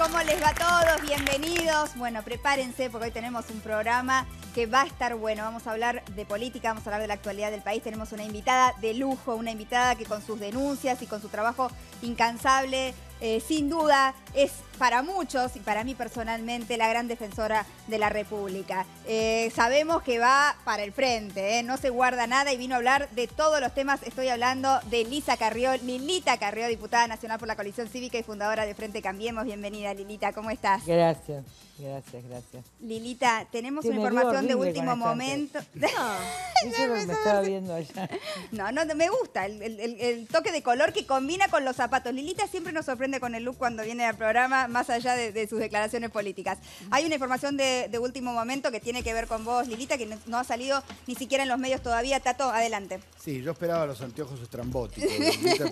¿Cómo les va a todos? Bienvenidos. Bueno, prepárense porque hoy tenemos un programa que va a estar bueno. Vamos a hablar de política, vamos a hablar de la actualidad del país. Tenemos una invitada de lujo, una invitada que con sus denuncias y con su trabajo incansable eh, sin duda es para muchos y para mí personalmente la gran defensora de la República. Eh, sabemos que va para el frente, eh, no se guarda nada y vino a hablar de todos los temas. Estoy hablando de Lisa Carrió, Lilita Carrió, diputada nacional por la coalición cívica y fundadora de Frente Cambiemos. Bienvenida Lilita, ¿cómo estás? Gracias, gracias, gracias. Lilita, tenemos una información de último momento. No, eso me estaba viendo allá. No, no, me gusta el, el toque de color que combina con los zapatos. Lilita siempre nos sorprende con el look cuando viene al programa, más allá de, sus declaraciones políticas. Hay una información de, último momento que tiene que ver con vos, Lilita, que no, ha salido ni siquiera en los medios todavía. Tato, adelante. Sí, yo esperaba los anteojos estrambóticos,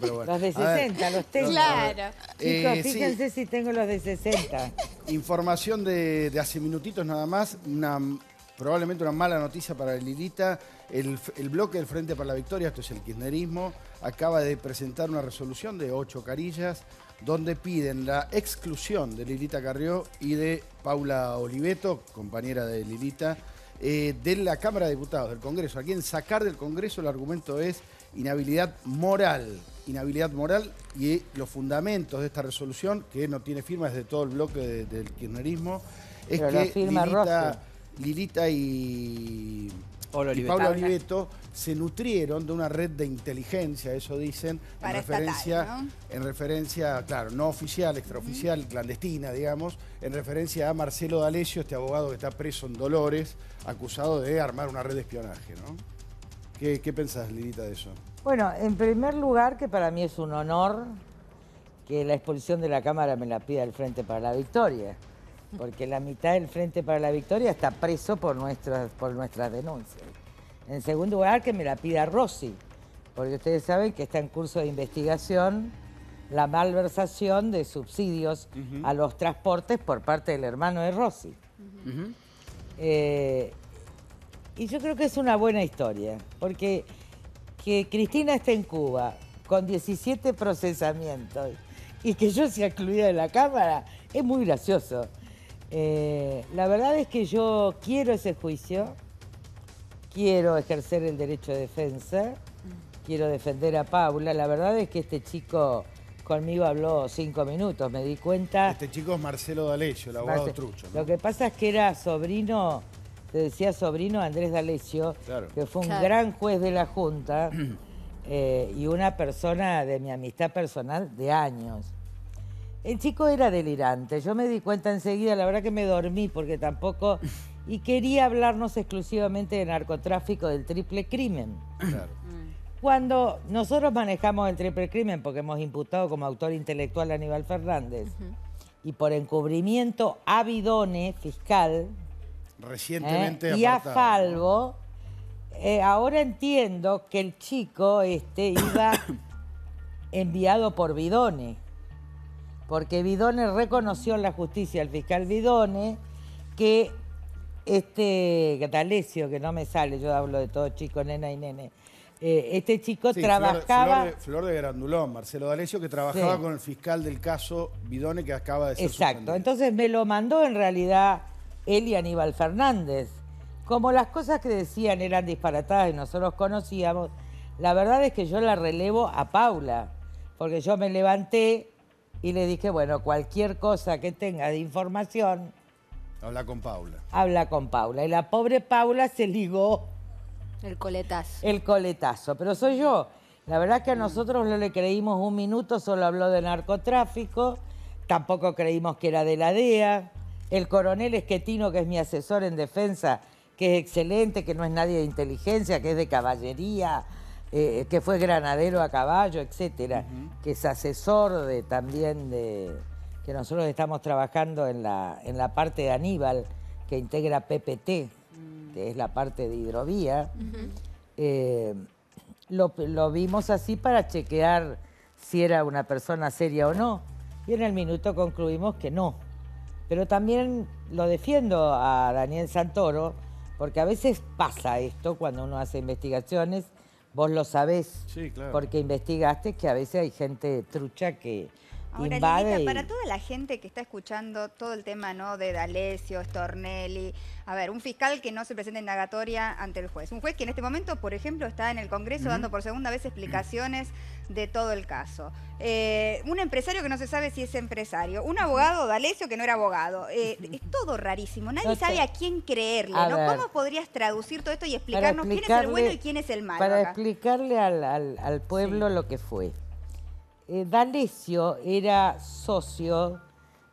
pero bueno. Los de 60, los tengo. Claro. Chicos, fíjense si tengo los de 60. Información de, de hace minutitos nada más, una probablemente una mala noticia para Lilita. El, bloque del Frente para la Victoria, esto es el kirchnerismo, acaba de presentar una resolución de ocho carillas donde piden la exclusión de Lilita Carrió y de Paula Oliveto, compañera de Lilita, eh, de la Cámara de Diputados, del Congreso. Aquí en sacar del Congreso el argumento es inhabilidad moral. Inhabilidad moral y los fundamentos de esta resolución, que no tiene firma desde todo el bloque del kirchnerismo, es que Lilita, Lilita y Pablo Oliveto se nutrieron de una red de inteligencia, eso dicen, en referencia, en referencia, claro, no oficial, extraoficial, clandestina, digamos, en referencia a Marcelo D'Alessio, este abogado que está preso en Dolores, acusado de armar una red de espionaje, ¿no? ¿Qué, qué pensás, Lilita, de eso? Bueno, en primer lugar, que para mí es un honor que la exposición de la Cámara me la pida el Frente para la Victoria porque la mitad del Frente para la Victoria está preso por nuestras, por nuestras denuncias. En segundo lugar, que me la pida Rossi, porque ustedes saben que está en curso de investigación la malversación de subsidios a los transportes por parte del hermano de Rossi. Eh, y yo creo que es una buena historia, porque que Cristina esté en Cuba con 17 procesamientos y que yo sea excluida de la Cámara, es muy gracioso. Eh, la verdad es que yo quiero ese juicio, quiero ejercer el derecho de defensa, quiero defender a Paula. La verdad es que este chico conmigo habló cinco minutos, me di cuenta... Este chico es Marcelo D'Alessio, el abogado trucho. Lo que pasa es que era sobrino, te decía sobrino Andrés D'Alessio, que fue un gran juez de la Junta eh, y una persona de mi amistad personal de años. El chico era delirante, yo me di cuenta enseguida, la verdad que me dormí porque tampoco... Y quería hablarnos exclusivamente de narcotráfico, del triple crimen. Cuando nosotros manejamos el triple crimen, porque hemos imputado como autor intelectual a Aníbal Fernández, y por encubrimiento a Bidone, fiscal, recientemente ¿eh? y a Falvo, eh, ahora entiendo que el chico este, iba enviado por Bidone porque Bidone reconoció en la justicia, el fiscal Bidone, que este D'Alessio, que no me sale, yo hablo de todo chico, nena y nene, eh, este chico trabajaba... Flor, de, Grandulón, Marcelo D'Alessio, que trabajaba con el fiscal del caso Bidone, que acaba de ser Exacto, entonces me lo mandó en realidad él y Aníbal Fernández. Como las cosas que decían eran disparatadas y nosotros conocíamos, la verdad es que yo la relevo a Paula, porque yo me levanté y le dije, bueno, cualquier cosa que tenga de información... Habla con Paula. Habla con Paula. Y la pobre Paula se ligó... El coletazo. El coletazo. Pero soy yo. La verdad que a nosotros no le creímos un minuto, solo habló de narcotráfico. Tampoco creímos que era de la DEA. El coronel Esquetino, que es mi asesor en defensa, que es excelente, que no es nadie de inteligencia, que es de caballería, eh, que fue granadero a caballo, etcétera, que es asesor de, también de que nosotros estamos trabajando en la, en la parte de Aníbal, que integra PPT, mm. que es la parte de hidrovía. Eh, lo, lo, vimos así para chequear si era una persona seria o no. Y en el minuto concluimos que no. Pero también lo defiendo a Daniel Santoro, porque a veces pasa esto cuando uno hace investigaciones Vos lo sabés, porque investigaste que a veces hay gente trucha que Ahora, invade. Lilita, y- para toda la gente que está escuchando todo el tema ¿no? de D'Alessio, Stornelli, a ver, un fiscal que no se presenta indagatoria ante el juez. Un juez que en este momento, por ejemplo, está en el Congreso dando por segunda vez explicaciones de todo el caso. Eh, un empresario que no se sabe si es empresario. Un abogado, D'Alessio, que no era abogado. Eh, es todo rarísimo. Nadie No te- sabe a quién creerle. A ¿no? ver. ¿Cómo podrías traducir todo esto y explicarnos quién es el bueno y quién es el malo? Para acá? explicarle al, al- al pueblo lo que fue. Eh, D'Alessio era socio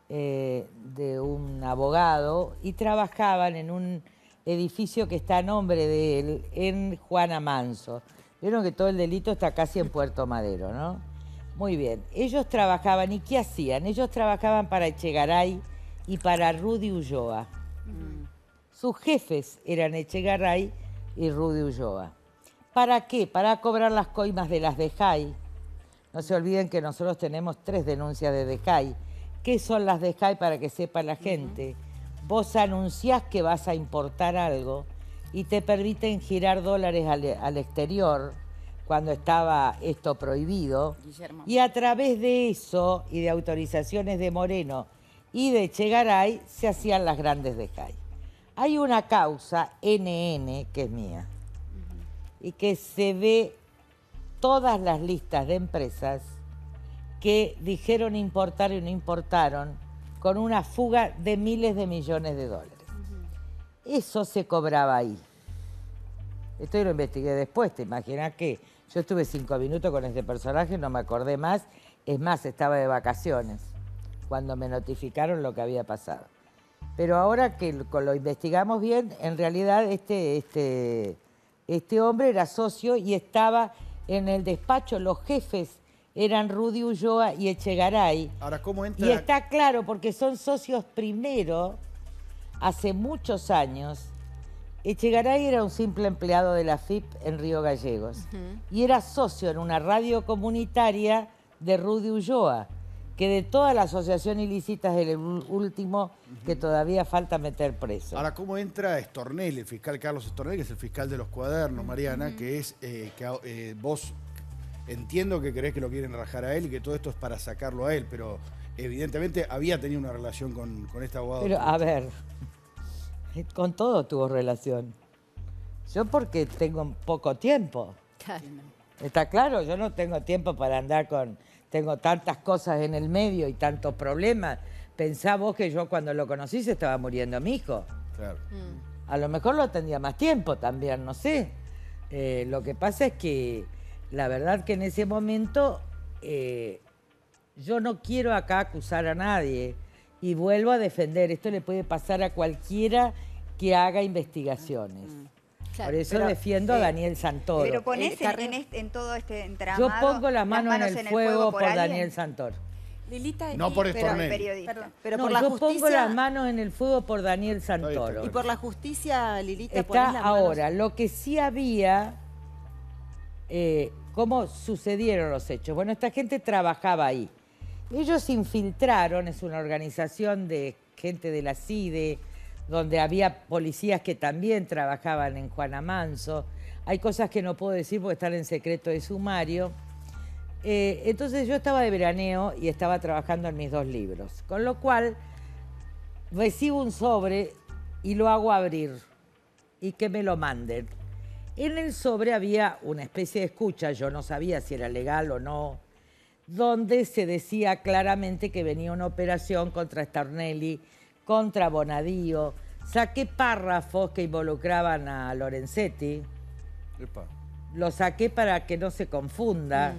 eh, de un abogado y trabajaban en un edificio que está a nombre de él en Juana Manso. Vieron que todo el delito está casi en Puerto Madero, ¿no? Muy bien. Ellos trabajaban, ¿y qué hacían? Ellos trabajaban para Echegaray y para Rudy Ulloa. Sus jefes eran Echegaray y Rudy Ulloa. ¿Para qué? Para cobrar las coimas de las de JAI. No se olviden que nosotros tenemos tres denuncias de DEJAI. ¿Qué son las DEJAI para que sepa la gente? Vos anunciás que vas a importar algo y te permiten girar dólares al, al exterior cuando estaba esto prohibido. Guillermo. Y a través de eso y de autorizaciones de Moreno y de Chegaray se hacían las grandes DEJAI. Hay una causa, NN, que es mía, y que se ve todas las listas de empresas que dijeron importar y no importaron con una fuga de miles de millones de dólares. Eso se cobraba ahí. Esto yo lo investigué después, te imaginas que yo estuve cinco minutos con este personaje, no me acordé más, es más, estaba de vacaciones cuando me notificaron lo que había pasado. Pero ahora que lo, investigamos bien, en realidad este, este, este hombre era socio y estaba en el despacho, los jefes eran Rudy Ulloa y Echegaray. Ahora, ¿cómo entra? Y está claro porque son socios primero, hace muchos años. Echegaray era un simple empleado de la FIP en Río Gallegos y era socio en una radio comunitaria de Rudy Ulloa, que de toda la asociación ilícita es el último que todavía falta meter preso. Ahora, ¿cómo entra Stornelli, el fiscal Carlos Stornelli, que es el fiscal de los cuadernos, Mariana, que es eh, que eh, vos entiendo que creés que lo quieren rajar a él y que todo esto es para sacarlo a él, pero evidentemente había tenido una relación con, con este abogado. Pero a ver, con todo tuvo relación. Yo porque tengo poco tiempo. ¿Está claro? Yo no tengo tiempo para andar con... Tengo tantas cosas en el medio y tantos problemas. Pensá vos que yo cuando lo conocí se estaba muriendo mi hijo. Claro. A lo mejor lo tendría más tiempo también, no sé. Eh, lo que pasa es que la verdad que en ese momento eh, yo no quiero acá acusar a nadie y vuelvo a defender. Esto le puede pasar a cualquiera que haga investigaciones. Claro, Por eso pero, defiendo a Daniel Santoro. Pero ponés Eh, en, este- en todo este entramado. Yo pongo las manos, en el fuego, por. Daniel Santoro. Lilita, No por pero- Stornelli. periodista. Perdón, pero No, por la yo justicia. pongo las manos en el fuego por Daniel Santoro. Y por la justicia, Lilita, Está las manos- ahora. Lo que sí había, eh, ¿cómo sucedieron los hechos? Bueno, esta gente trabajaba ahí. Ellos infiltraron, es una organización de gente de la CIDE, donde había policías que también trabajaban en Juana Manso. Hay cosas que no puedo decir porque están en secreto de sumario. Eh, entonces yo estaba de veraneo y estaba trabajando en mis dos libros, con lo cual recibo un sobre y lo hago abrir y que me lo manden. En el sobre había una especie de escucha, yo no sabía si era legal o no, donde se decía claramente que venía una operación contra Starnelli, contra Bonadío. Saqué párrafos que involucraban a Lorenzetti, Epa. lo saqué para que no se confunda.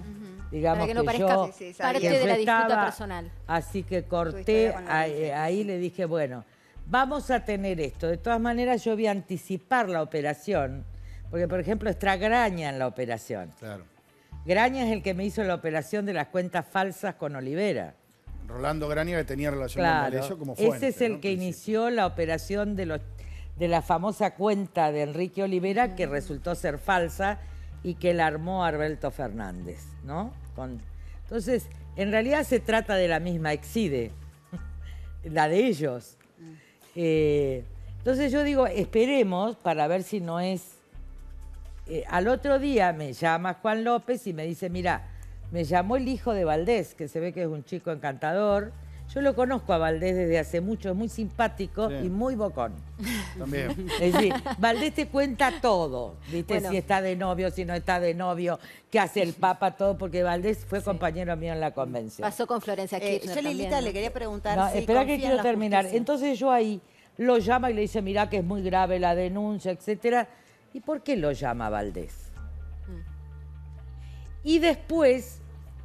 Digamos Para que no que parezca yo- Sí, sí, parte de la disputa estaba- personal. Así que corté, ahí, Lorenzetti, ahí le dije, bueno, vamos a tener esto. De todas maneras, yo voy a anticipar la operación, porque por ejemplo está Graña en la operación. Claro. Graña es el que me hizo la operación de las cuentas falsas con Olivera. Rolando Grania que tenía relación con D'Alessio como fuente. ese es el ¿no? que inició la operación de, los, de la famosa cuenta de Enrique Olivera, que resultó ser falsa y que la armó Alberto Fernández, ¿no? Con- entonces, en realidad se trata de la misma Exide, la de ellos. Eh, entonces yo digo, esperemos para ver si no es... Eh, al otro día me llama Juan López y me dice, mira, me llamó el hijo de Valdés, que se ve que es un chico encantador. Yo lo conozco a Valdés desde hace mucho, es muy simpático Sí. y muy bocón. También. Es decir, Valdés te cuenta todo, ¿viste? Bueno. Si está de novio, si no está de novio, qué hace el Papa, todo, porque Valdés fue compañero mío en la convención. Pasó con Florencia Eh, yo, Lilita, también, le quería preguntar No, si espera que en quiero la terminar. justicia. Entonces yo ahí lo llama y le dice, mirá que es muy grave la denuncia, etcétera. ¿Y por qué lo llama Valdés? Y después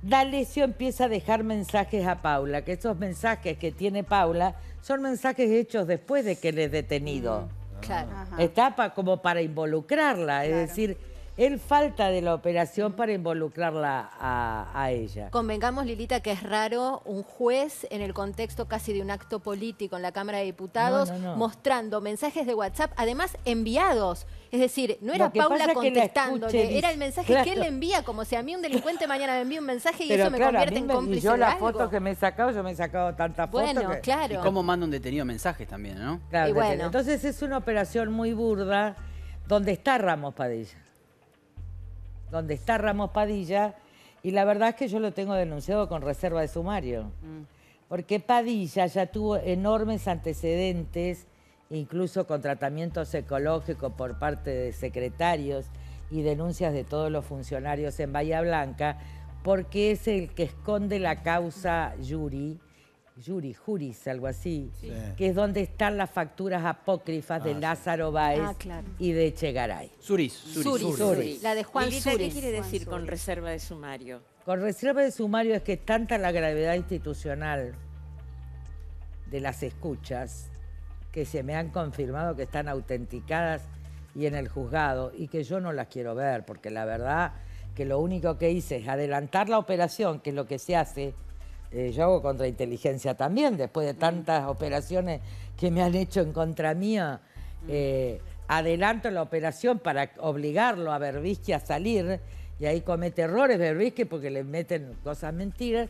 D'Alessio empieza a dejar mensajes a Paula, que esos mensajes que tiene Paula son mensajes hechos después de que él es detenido. Claro. Ajá. Está pa- como para involucrarla, es decir, él falta de la operación para involucrarla a, a ella. Convengamos, Lilita, que es raro un juez en el contexto casi de un acto político en la Cámara de Diputados No, no, no. mostrando mensajes de WhatsApp, además enviados. Es decir, no era Paula contestándole, era el mensaje Claro. que él le envía, como si a mí un delincuente mañana me envía un mensaje y Pero eso me claro, a convierte mí en me- y cómplice yo las fotos que me he sacado, yo me he sacado tantas Bueno, fotos que... ¿Y claro. cómo manda un detenido mensajes también, no? Claro, Y bueno. Entonces es una operación muy burda donde está Ramos Padilla. Donde está Ramos Padilla y la verdad es que yo lo tengo denunciado con reserva de sumario. Porque Padilla ya tuvo enormes antecedentes, incluso con tratamientos ecológicos por parte de secretarios y denuncias de todos los funcionarios en Bahía Blanca, porque es el que esconde la causa Yuri, Yuri, Juris, algo así, que es donde están las facturas apócrifas de Lázaro Báez Ah, claro. y de Echegaray. Suris, Suris. Suris, Suris. la de Juan ¿qué quiere decir con reserva de sumario? Con reserva de sumario es que tanta la gravedad institucional de las escuchas que se me han confirmado que están autenticadas y en el juzgado y que yo no las quiero ver porque la verdad que lo único que hice es adelantar la operación, que es lo que se hace. eh, yo hago contrainteligencia también, después de tantas operaciones que me han hecho en contra mía. eh, adelanto la operación para obligarlo a Berbisky a salir y ahí comete errores Berbisky porque le meten cosas mentiras.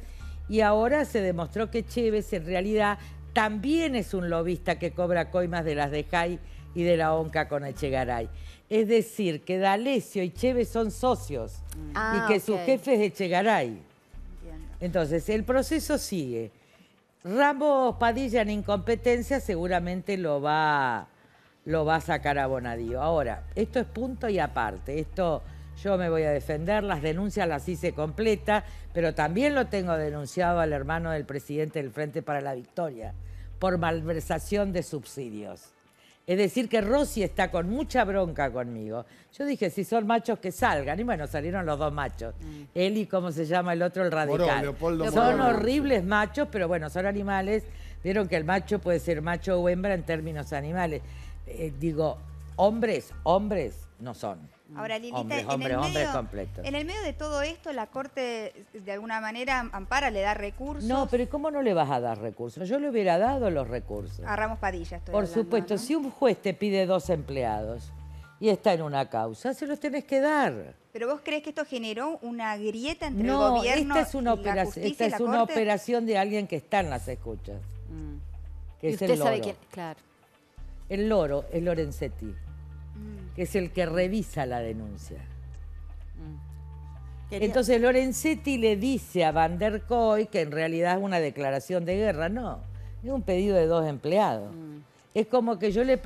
Y ahora se demostró que Chévez en realidad también es un lobista que cobra coimas de las de Jai y de la ONCA con Echegaray. Es decir, que D'Alessio y Chévez son socios Ah, y que su jefe es Echegaray. Entiendo. Entonces, el proceso sigue. Ramos Padilla en incompetencia seguramente lo va, lo va a sacar a Bonadío. Ahora, esto es punto y aparte. Esto yo me voy a defender, las denuncias las hice completa, pero también lo tengo denunciado al hermano del presidente del Frente para la Victoria por malversación de subsidios. Es decir, que Rossi está con mucha bronca conmigo. Yo dije, si son machos que salgan. Y bueno, salieron los dos machos. Él y, ¿cómo se llama el otro? El radical. Moró, son Moró. horribles machos, pero bueno, son animales. Vieron que el macho puede ser macho o hembra en términos animales. Eh, digo, hombres, hombres no son. Ahora, Lilita, Hombres, en, hombres, el hombres medio, completos. en el medio de todo esto, la Corte de alguna manera ampara, le da recursos. No, pero ¿y ¿cómo no le vas a dar recursos? Yo le hubiera dado los recursos. A Ramos Padilla estoy Por hablando, supuesto, ¿no? si un juez te pide dos empleados y está en una causa, se los tenés que dar. Pero vos crees que esto generó una grieta entre el No, gobierno esta es una y la operación, justicia esta y es la una Corte? operación de alguien que está en las escuchas, que Y es usted el sabe quién, claro. El loro es Lorenzetti, Mm. Que es el que revisa la denuncia. Quería- Entonces Lorenzetti le dice a Van der Koy que en realidad es una declaración de guerra. No, es un pedido de dos empleados. Es como que yo le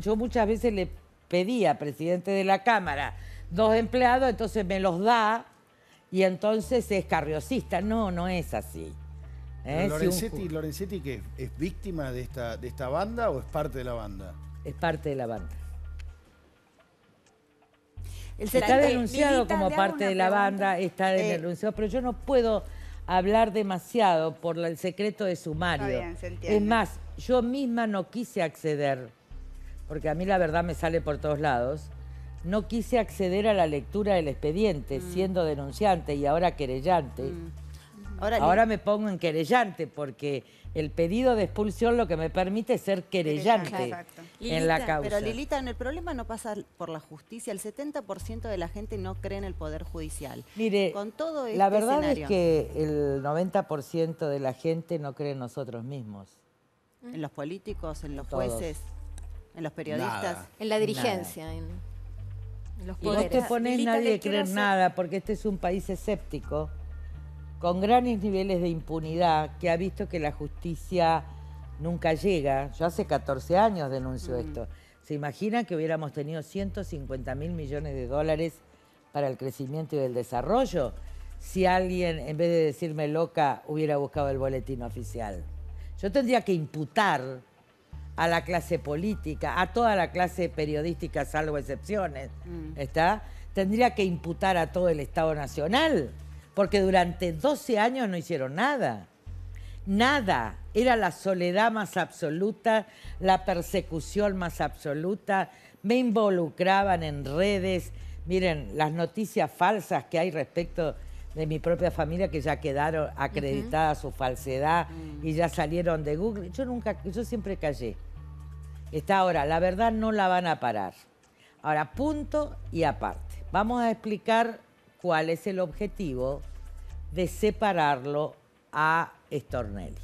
yo muchas veces le pedía, presidente de la Cámara, dos empleados, entonces me los da y entonces es carriosista. No, no es así. ¿Eh? Lorenzetti, Lorenzetti, ¿qué? ¿Es víctima de esta, de esta banda o es parte de la banda? es parte de la banda. El Está setenta- denunciado como parte de la banda, está Eh, denunciado, pero yo no puedo hablar demasiado por el secreto de sumario. Está se es más, yo misma no quise acceder, porque a mí la verdad me sale por todos lados, no quise acceder a la lectura del expediente, Mm. siendo denunciante y ahora querellante. Ahora, Li- Ahora me pongo en querellante porque el pedido de expulsión lo que me permite es ser querellante Exacto. en la causa. Pero Lilita, en el problema no pasa por la justicia. El 70% de la gente no cree en el Poder Judicial. Mire, Con todo la este verdad escenario. es que el 90% de la gente no cree en nosotros mismos. En los políticos, en los Todos. jueces, en los periodistas. Nada. En la dirigencia, en, en los Y vos poderes. te pones Lilita, nadie a creer hacer- nada porque este es un país escéptico con grandes niveles de impunidad, que ha visto que la justicia nunca llega. Yo hace 14 años denuncio esto. ¿Se imaginan que hubiéramos tenido 150 mil millones de dólares para el crecimiento y el desarrollo si alguien, en vez de decirme loca, hubiera buscado el boletín oficial? Yo tendría que imputar a la clase política, a toda la clase periodística, salvo excepciones, ¿está? Tendría que imputar a todo el Estado Nacional, porque durante 12 años no hicieron nada. Nada. Era la soledad más absoluta, la persecución más absoluta. Me involucraban en redes. Miren, las noticias falsas que hay respecto de mi propia familia que ya quedaron acreditadas su falsedad y ya salieron de Google. Yo nunca, yo siempre callé. Está ahora, la verdad no la van a parar. Ahora, punto y aparte. Vamos a explicar cuál es el objetivo de separarlo a Stornelli.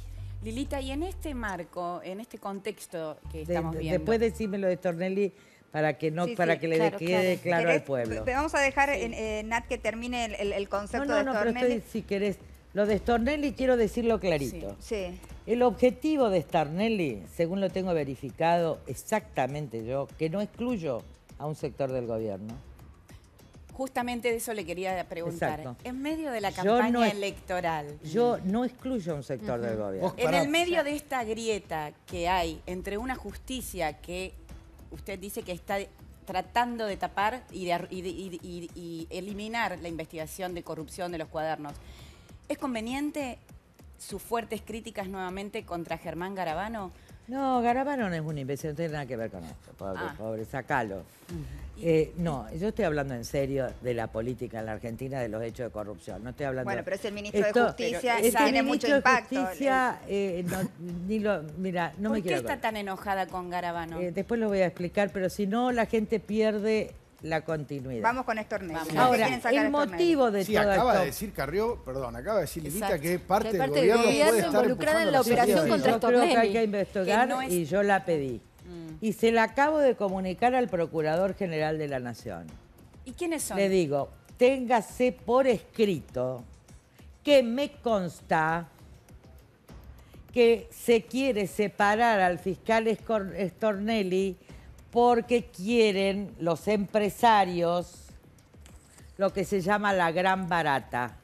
Lilita, y en este marco, en este contexto que estamos de- viendo. después decime lo de Stornelli para que no, Sí, para sí, que le claro, quede claro, claro. al ¿Querés- pueblo. te Vamos a dejar, en- eh, Nat, que termine el, el- el No, concepto no, de no, pero estoy, si querés, lo de Stornelli quiero decirlo clarito. Sí. El objetivo de Stornelli, según lo tengo verificado exactamente yo, que no excluyo a un sector del gobierno. Justamente de eso le quería preguntar. Exacto. En medio de la Yo campaña no electoral, Yo no excluyo a un sector del gobierno. En el medio de esta grieta que hay entre una justicia que usted dice que está tratando de tapar y, de ar- y de- y- y- y eliminar la investigación de corrupción de los cuadernos, ¿es conveniente sus fuertes críticas nuevamente contra Germán Garabano? No, Garabano no es un imbécil, no tiene nada que ver con esto, pobre, Ah. pobre, sacalo. Eh, no, yo estoy hablando en serio de la política en la Argentina, de los hechos de corrupción. No estoy hablando. Bueno, pero es el ministro de Justicia este tiene mucho de impacto. Justicia, eh, no, ni lo, mira, no ¿Por me qué quiero está acordar. tan enojada con Garabano? Eh, después lo voy a explicar, pero si no, la gente pierde la continuidad. Vamos con Stornelli. Vamos. ¿Por qué Ahora, el motivo de Sí, todo acaba esto... de decir Carrió, perdón, acaba de decir Lilita que parte, Que del parte del gobierno, gobierno puede estar involucrada en la operación serie. contra Yo creo que hay que investigar Que no es- y yo la pedí. Y se la acabo de comunicar al Procurador General de la Nación. ¿Y quiénes son? Le digo, téngase por escrito que me consta que se quiere separar al fiscal Escor- Stornelli porque quieren los empresarios lo que se llama la gran barata.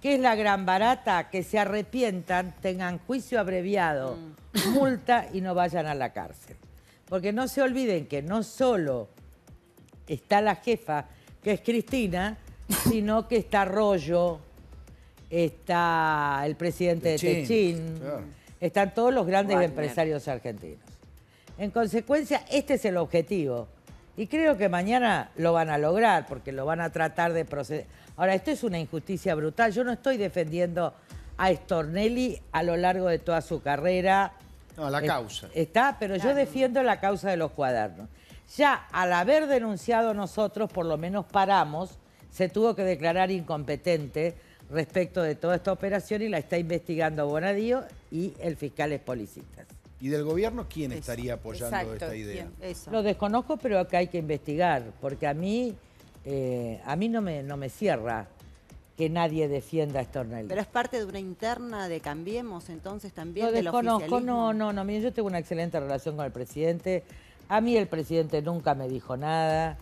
¿Qué es la gran barata? Que se arrepientan, tengan juicio abreviado, multa y no vayan a la cárcel. Porque no se olviden que no solo está la jefa, que es Cristina, sino que está Rollo, está el presidente de Techín, Techín, claro. están todos los grandes Wagner. empresarios argentinos. En consecuencia, este es el objetivo. Y creo que mañana lo van a lograr, porque lo van a tratar de proceder. Ahora, esto es una injusticia brutal. Yo no estoy defendiendo a Stornelli a lo largo de toda su carrera. No, la causa. Está, pero yo defiendo la causa de los cuadernos. Ya al haber denunciado nosotros, por lo menos paramos, se tuvo que declarar incompetente respecto de toda esta operación y la está investigando Bonadío y el fiscal Espolicistas. ¿Y del gobierno quién estaría apoyando Exacto, esta idea? Lo desconozco, pero acá hay que investigar, porque a mí, eh, a mí no me, no me cierra que nadie defienda a Stornelli. Pero es parte de una interna de Cambiemos, entonces también Lo del desconozco, no, no, no. Mire, yo tengo una excelente relación con el presidente. A mí el presidente nunca me dijo nada.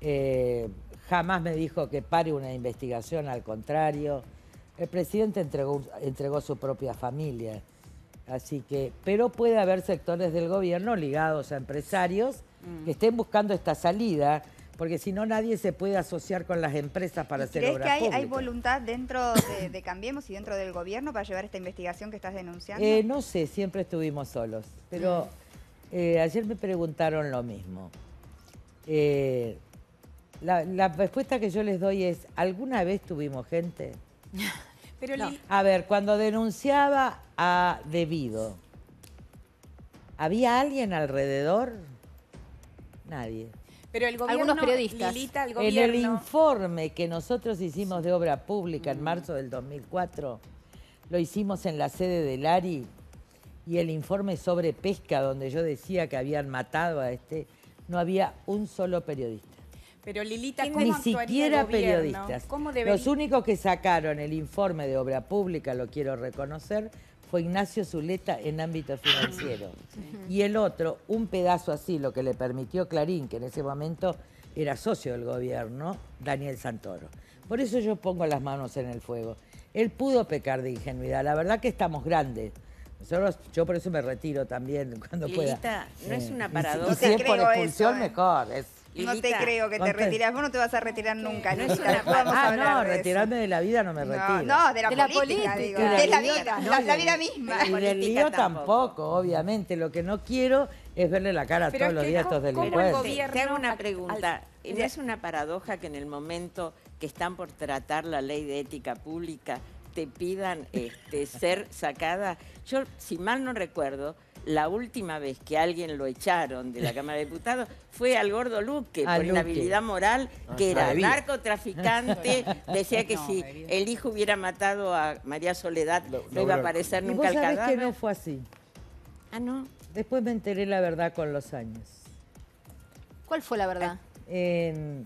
eh, jamás me dijo que pare una investigación, al contrario. El presidente entregó, entregó su propia familia. Así que, pero puede haber sectores del gobierno ligados a empresarios Mm. que estén buscando esta salida, porque si no nadie se puede asociar con las empresas para ¿Y hacer ¿Crees obras que hay, voluntad dentro de, de Cambiemos y dentro del gobierno para llevar esta investigación que estás denunciando? Eh, no sé, siempre estuvimos solos. Pero eh, ayer me preguntaron lo mismo. Eh, la, la respuesta que yo les doy es, ¿alguna vez tuvimos gente? Pero, A ver, cuando denunciaba a Debido, ¿había alguien alrededor? Nadie. pero el gobierno, Algunos periodistas. Lilita, el En el informe que nosotros hicimos de obra pública en marzo del 2004, lo hicimos en la sede del ARI y el informe sobre pesca, donde yo decía que habían matado a este, no había un solo periodista. Pero Lilita, Ni ¿cómo Ni el siquiera periodistas. ¿Cómo debería- Los únicos que sacaron el informe de obra pública, lo quiero reconocer, fue Ignacio Zuleta en ámbito financiero. Y el otro, un pedazo así, lo que le permitió Clarín, que en ese momento era socio del gobierno, Daniel Santoro. Por eso yo pongo las manos en el fuego. Él pudo pecar de ingenuidad. La verdad que estamos grandes. Nosotros, yo por eso me retiro también cuando pueda. Lilita, ¿no es una y si- paradoja? Y si, es por expulsión, eso, eh. mejor. es- No te creo que te retiras. Vos no te vas a retirar nunca, No Lilita. vamos a Ah, hablar no, de eso. retirarme de la vida no me retiro. No, no, de la, De la política, política. digo. De la De la vida, no, la, de- la vida misma. Y del lío tampoco. tampoco, obviamente. Lo que no quiero es verle la cara Pero todos los días a ¿cómo- estos delincuentes. Te hago una pregunta. al- ¿No es una paradoja que en el momento que están por tratar la ley de ética pública te pidan este, ser sacada? Yo, si mal no recuerdo, la última vez que alguien lo echaron de la Cámara de Diputados fue al gordo Luque A por Luque. inhabilidad moral, que Ah, era narcotraficante. Decía que si el hijo hubiera matado a María Soledad Lo- no iba a aparecer Y nunca sabés cadáver. que no fue así. Ah, no. Después me enteré la verdad con los años. ¿Cuál fue la verdad? Eh,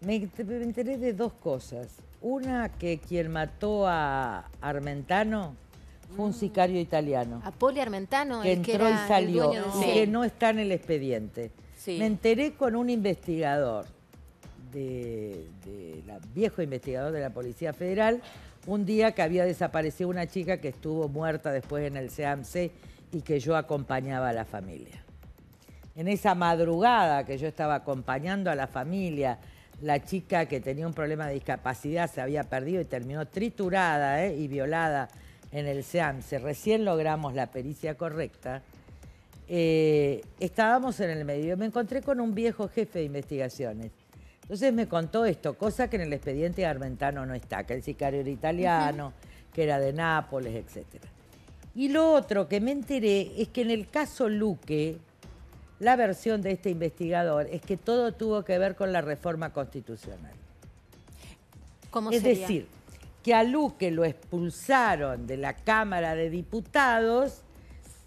me, me enteré de dos cosas. Una, que quien mató a Armentano fue un sicario italiano. A Poli Armentano, que el que entró y el salió dueño y que no está en el expediente. Sí. Me enteré con un investigador, de, de la, viejo investigador de la Policía Federal, un día que había desaparecido una chica que estuvo muerta después en el CAMC y que yo acompañaba a la familia. En esa madrugada que yo estaba acompañando a la familia, la chica que tenía un problema de discapacidad se había perdido y terminó triturada ¿eh? y violada en el SEAMSE. Recién logramos la pericia correcta. Eh, estábamos en el medio. Me encontré con un viejo jefe de investigaciones. Entonces me contó esto, cosa que en el expediente Armentano no está, que el sicario era italiano, que era de Nápoles, etc. Y lo otro que me enteré es que en el caso Luque, la versión de este investigador es que todo tuvo que ver con la reforma constitucional. ¿Cómo Es sería? decir, que a Luque lo expulsaron de la Cámara de Diputados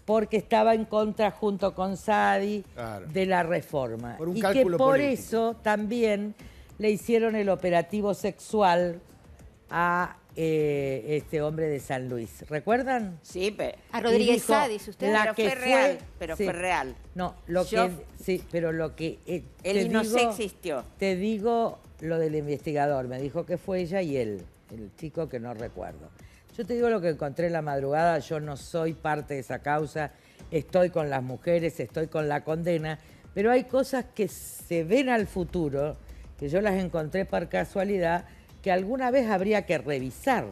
porque estaba en contra junto con Sadi Claro. de la reforma. Por un y que por político. eso también le hicieron el operativo sexual a eh, este hombre de San Luis. ¿Recuerdan? Sí, pero... A Rodríguez dijo, Sá, dice usted. la Pero que fue real, pero fue real. No, lo Yo- que sí, pero lo que eh, te Inocé digo- existió. Te digo lo del investigador, me dijo que fue ella y él, el chico que no recuerdo. Yo te digo lo que encontré en la madrugada, yo no soy parte de esa causa, estoy con las mujeres, estoy con la condena, pero hay cosas que se ven al futuro, que yo las encontré por casualidad, que alguna vez habría que revisar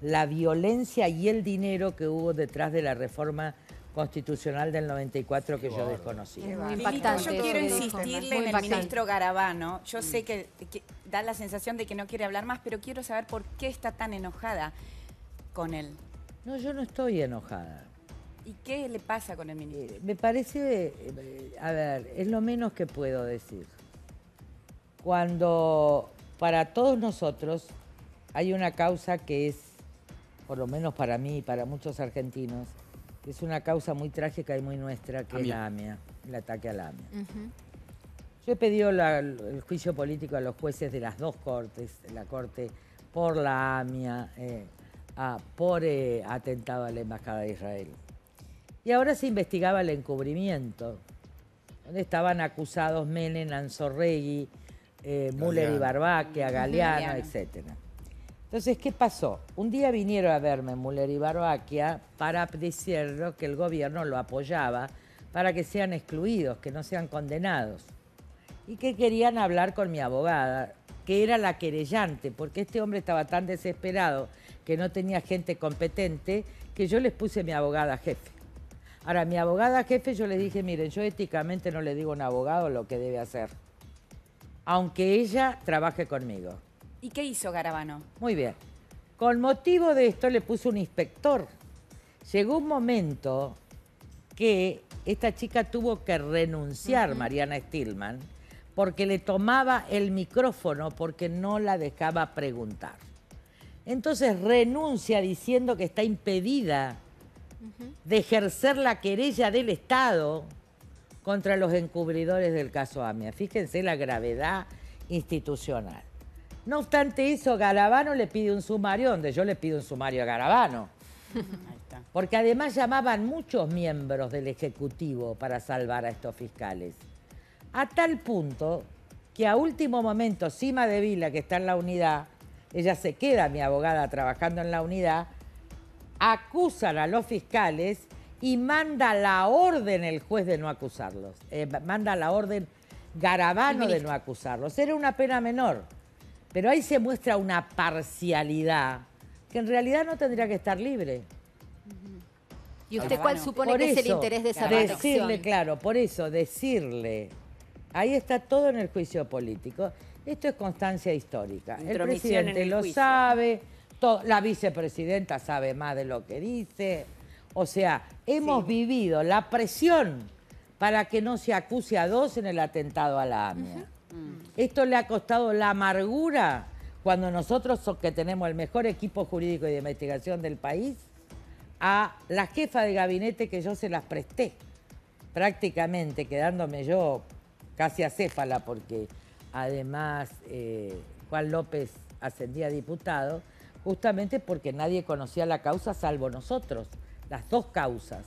la violencia y el dinero que hubo detrás de la reforma constitucional del 94 que yo desconocí. Muy Lilita, impactante yo quiero insistirle en el ministro Garabano. Yo sé que, que da la sensación de que no quiere hablar más, pero quiero saber por qué está tan enojada con él. No, yo no estoy enojada. ¿Y qué le pasa con el ministro? Eh, me parece, eh, a ver, es lo menos que puedo decir. Cuando para todos nosotros hay una causa que es, por lo menos para mí y para muchos argentinos, es una causa muy trágica y muy nuestra, que es AMIA. la AMIA, el ataque a la AMIA. Yo he pedido la- el juicio político a los jueces de las dos cortes, la corte por la AMIA, eh, a- por eh, atentado a la Embajada de Israel. Y ahora se investigaba el encubrimiento, donde estaban acusados Menem, Anzorregui, eh, Müller y. Barbaque, Galeano, Galeano. etcétera. Entonces, ¿qué pasó? Un día vinieron a verme Müller y Barbaquia para decirlo que el gobierno lo apoyaba para que sean excluidos, que no sean condenados. Y que querían hablar con mi abogada, que era la querellante, porque este hombre estaba tan desesperado que no tenía gente competente, que yo les puse mi abogada jefe. Ahora, mi abogada jefe, yo les dije, miren, yo éticamente no le digo a un abogado lo que debe hacer, aunque ella trabaje conmigo. ¿Y qué hizo Garabano? Muy bien. Con motivo de esto le puso un inspector. Llegó un momento que esta chica tuvo que renunciar, Mariana Stillman, porque le tomaba el micrófono porque no la dejaba preguntar. Entonces renuncia diciendo que está impedida de ejercer la querella del Estado contra los encubridores del caso AMIA. Fíjense la gravedad institucional. No obstante eso, Garabano le pide un sumario donde yo le pido un sumario a Garabano. Porque además llamaban muchos miembros del Ejecutivo para salvar a estos fiscales. A tal punto que a último momento, Sima de Vila, que está en la unidad, ella se queda, mi abogada, trabajando en la unidad, acusan a los fiscales y manda la orden el juez de no acusarlos. Eh, manda la orden Garabano de no acusarlos. Era una pena menor. Pero ahí se muestra una parcialidad que en realidad no tendría que estar libre. ¿Y usted cuál supone que es el interés de esa Decirle, protección? claro, por eso, decirle, ahí está todo en el juicio político. Esto es constancia histórica. El presidente en el lo juicio. sabe, la vicepresidenta sabe más de lo que dice. O sea, hemos vivido la presión para que no se acuse a dos en el atentado a la AMIA. Esto le ha costado la amargura cuando nosotros so- que tenemos el mejor equipo jurídico y de investigación del país, a la jefa de gabinete que yo se las presté, prácticamente quedándome yo casi acéfala porque además eh, Juan López ascendía a diputado, justamente porque nadie conocía la causa salvo nosotros, las dos causas.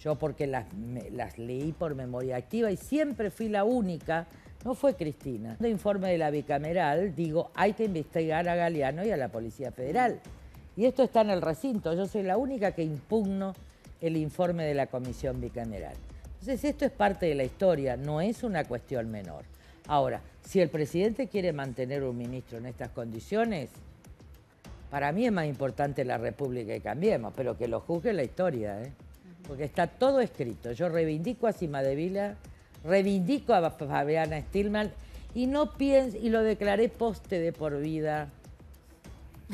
Yo porque las, las leí por memoria activa y siempre fui la única, no fue Cristina. En el informe de la bicameral digo, hay que investigar a Galeano y a la Policía Federal. Y esto está en el recinto, yo soy la única que impugno el informe de la comisión bicameral. Entonces esto es parte de la historia, no es una cuestión menor. Ahora, si el presidente quiere mantener un ministro en estas condiciones, para mí es más importante la República y cambiemos, pero que lo juzgue la historia, ¿eh? porque está todo escrito. Yo reivindico a Sima de Vila, reivindico a Fabiana Stillman y no pienso, y lo declaré poste de por vida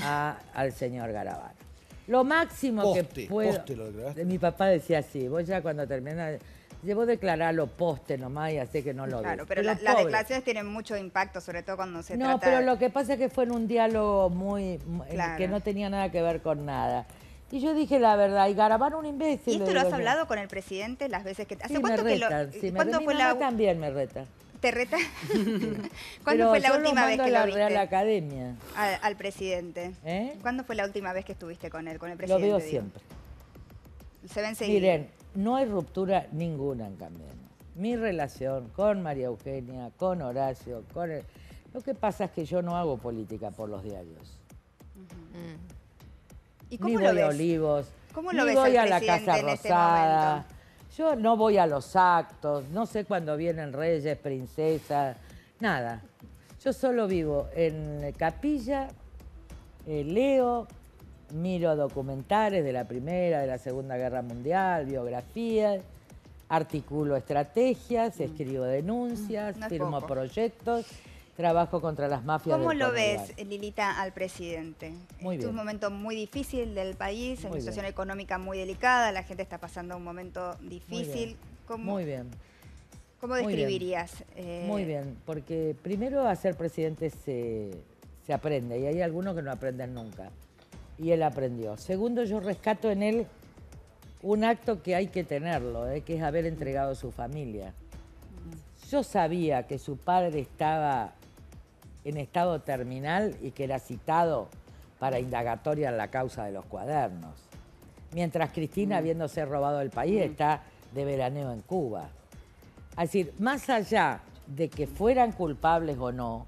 a- al señor Garabano. Lo máximo Poste, que puedo. poste lo declaraste. Mi papá decía así, vos ya cuando terminas, debo declararlo poste nomás y así que no lo Claro, ves. pero, la- las declaraciones tienen mucho impacto, sobre todo cuando se No, trata pero lo que pasa es que fue en un diálogo muy Claro. que no tenía nada que ver con nada. Y yo dije la verdad, y Garabano un imbécil. ¿Y esto lo has yo. hablado con el presidente las veces que... ¿Hace Sí, me cuánto que lo... retan, sí, me ¿Cuándo mi fue la... también me reta. ¿Te reta? ¿Cuándo Pero fue la yo lo última vez que a lo la viste? Real Academia. Al, al presidente. ¿Eh? ¿Cuándo fue la última vez que estuviste con él, con el Lo presidente? veo digo? siempre. Se ven seguido. Miren, no hay ruptura ninguna en Cambiemos. Mi relación con María Eugenia, con Horacio, con el- Lo que pasa es que yo no hago política por los diarios. ¿Y ni cómo voy a? Olivos, ¿Cómo ni lo ves voy al a la presidente Casa este Rosada. Yo no voy a los actos, no sé cuándo vienen reyes, princesas, nada. Yo solo vivo en Capilla, eh, leo, miro documentales de la Primera, de la Segunda Guerra Mundial, biografías, articulo estrategias, escribo denuncias, Mm. no es firmo poco. proyectos, trabajo contra las mafias ¿Cómo del lo ves, Lilita, al presidente? Muy es bien. un momento muy difícil del país, una situación bien. económica muy delicada, la gente está pasando un momento Muy difícil. bien. ¿Cómo, Muy bien. ¿cómo Muy bien. describirías? eh, Muy bien, porque primero a ser presidente se, se aprende y hay algunos que no aprenden nunca. Y él aprendió. Segundo, yo rescato en él un acto que hay que tenerlo, eh, que es haber entregado a su familia. Yo sabía que su padre estaba en estado terminal y que era citado para indagatoria en la causa de los cuadernos. Mientras Cristina, habiéndose robado el país, está de veraneo en Cuba. Es decir, más allá de que fueran culpables o no,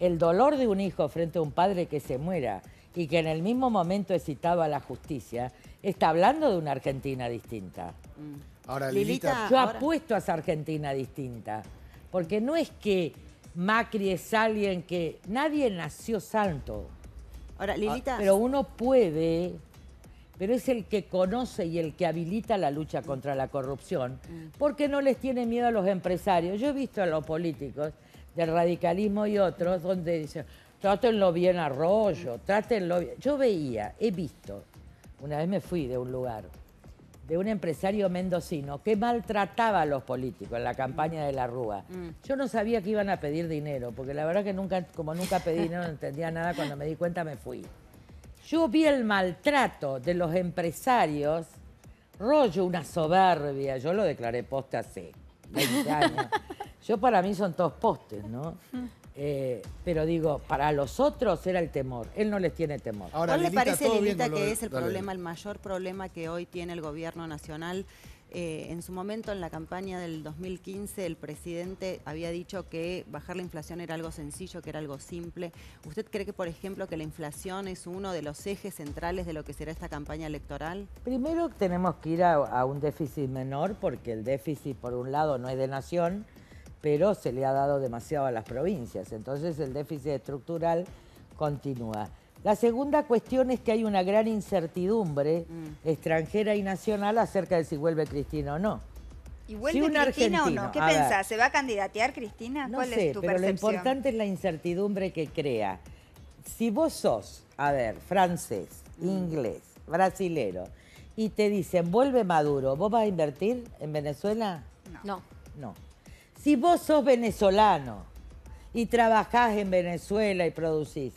el dolor de un hijo frente a un padre que se muera y que en el mismo momento es citado a la justicia, está hablando de una Argentina distinta. Ahora, Lilita, Lilita, Yo ahora- apuesto a esa Argentina distinta, porque no es que Macri es alguien que nadie nació santo, Ahora, Lilita, pero uno puede, pero es el que conoce y el que habilita la lucha contra la corrupción, porque no les tiene miedo a los empresarios. Yo he visto a los políticos del radicalismo y otros donde dicen, trátenlo bien a Arroyo, trátenlo bien. Yo veía, he visto, una vez me fui de un lugar, de un empresario mendocino que maltrataba a los políticos en la campaña de la Rúa. Yo no sabía que iban a pedir dinero, porque la verdad que nunca, como nunca pedí dinero, no entendía nada, cuando me di cuenta me fui. Yo vi el maltrato de los empresarios, rollo, una soberbia, yo lo declaré poste hace 20 años. Yo para mí son todos postes, ¿no? Eh, pero digo, para los otros era el temor. Él no les tiene temor. Ahora, ¿Cuál le parece, Lilita, que es el dale. problema, el mayor problema que hoy tiene el gobierno nacional? Eh, en su momento, en la campaña del 2015, el presidente había dicho que bajar la inflación era algo sencillo, que era algo simple. ¿Usted cree que, por ejemplo, que la inflación es uno de los ejes centrales de lo que será esta campaña electoral? Primero tenemos que ir a, a un déficit menor porque el déficit por un lado no es de nación, pero se le ha dado demasiado a las provincias. Entonces el déficit estructural continúa. La segunda cuestión es que hay una gran incertidumbre extranjera y nacional acerca de si vuelve Cristina o no. ¿Y vuelve Si un Cristina o no? ¿Qué pensás? ¿Se va a candidatear Cristina? No ¿Cuál sé, es tu pero lo importante es la incertidumbre que crea. Si vos sos, a ver, francés, Mm. inglés, brasilero, y te dicen, vuelve Maduro, ¿vos vas a invertir en Venezuela? No. No. Si vos sos venezolano y trabajás en Venezuela y producís,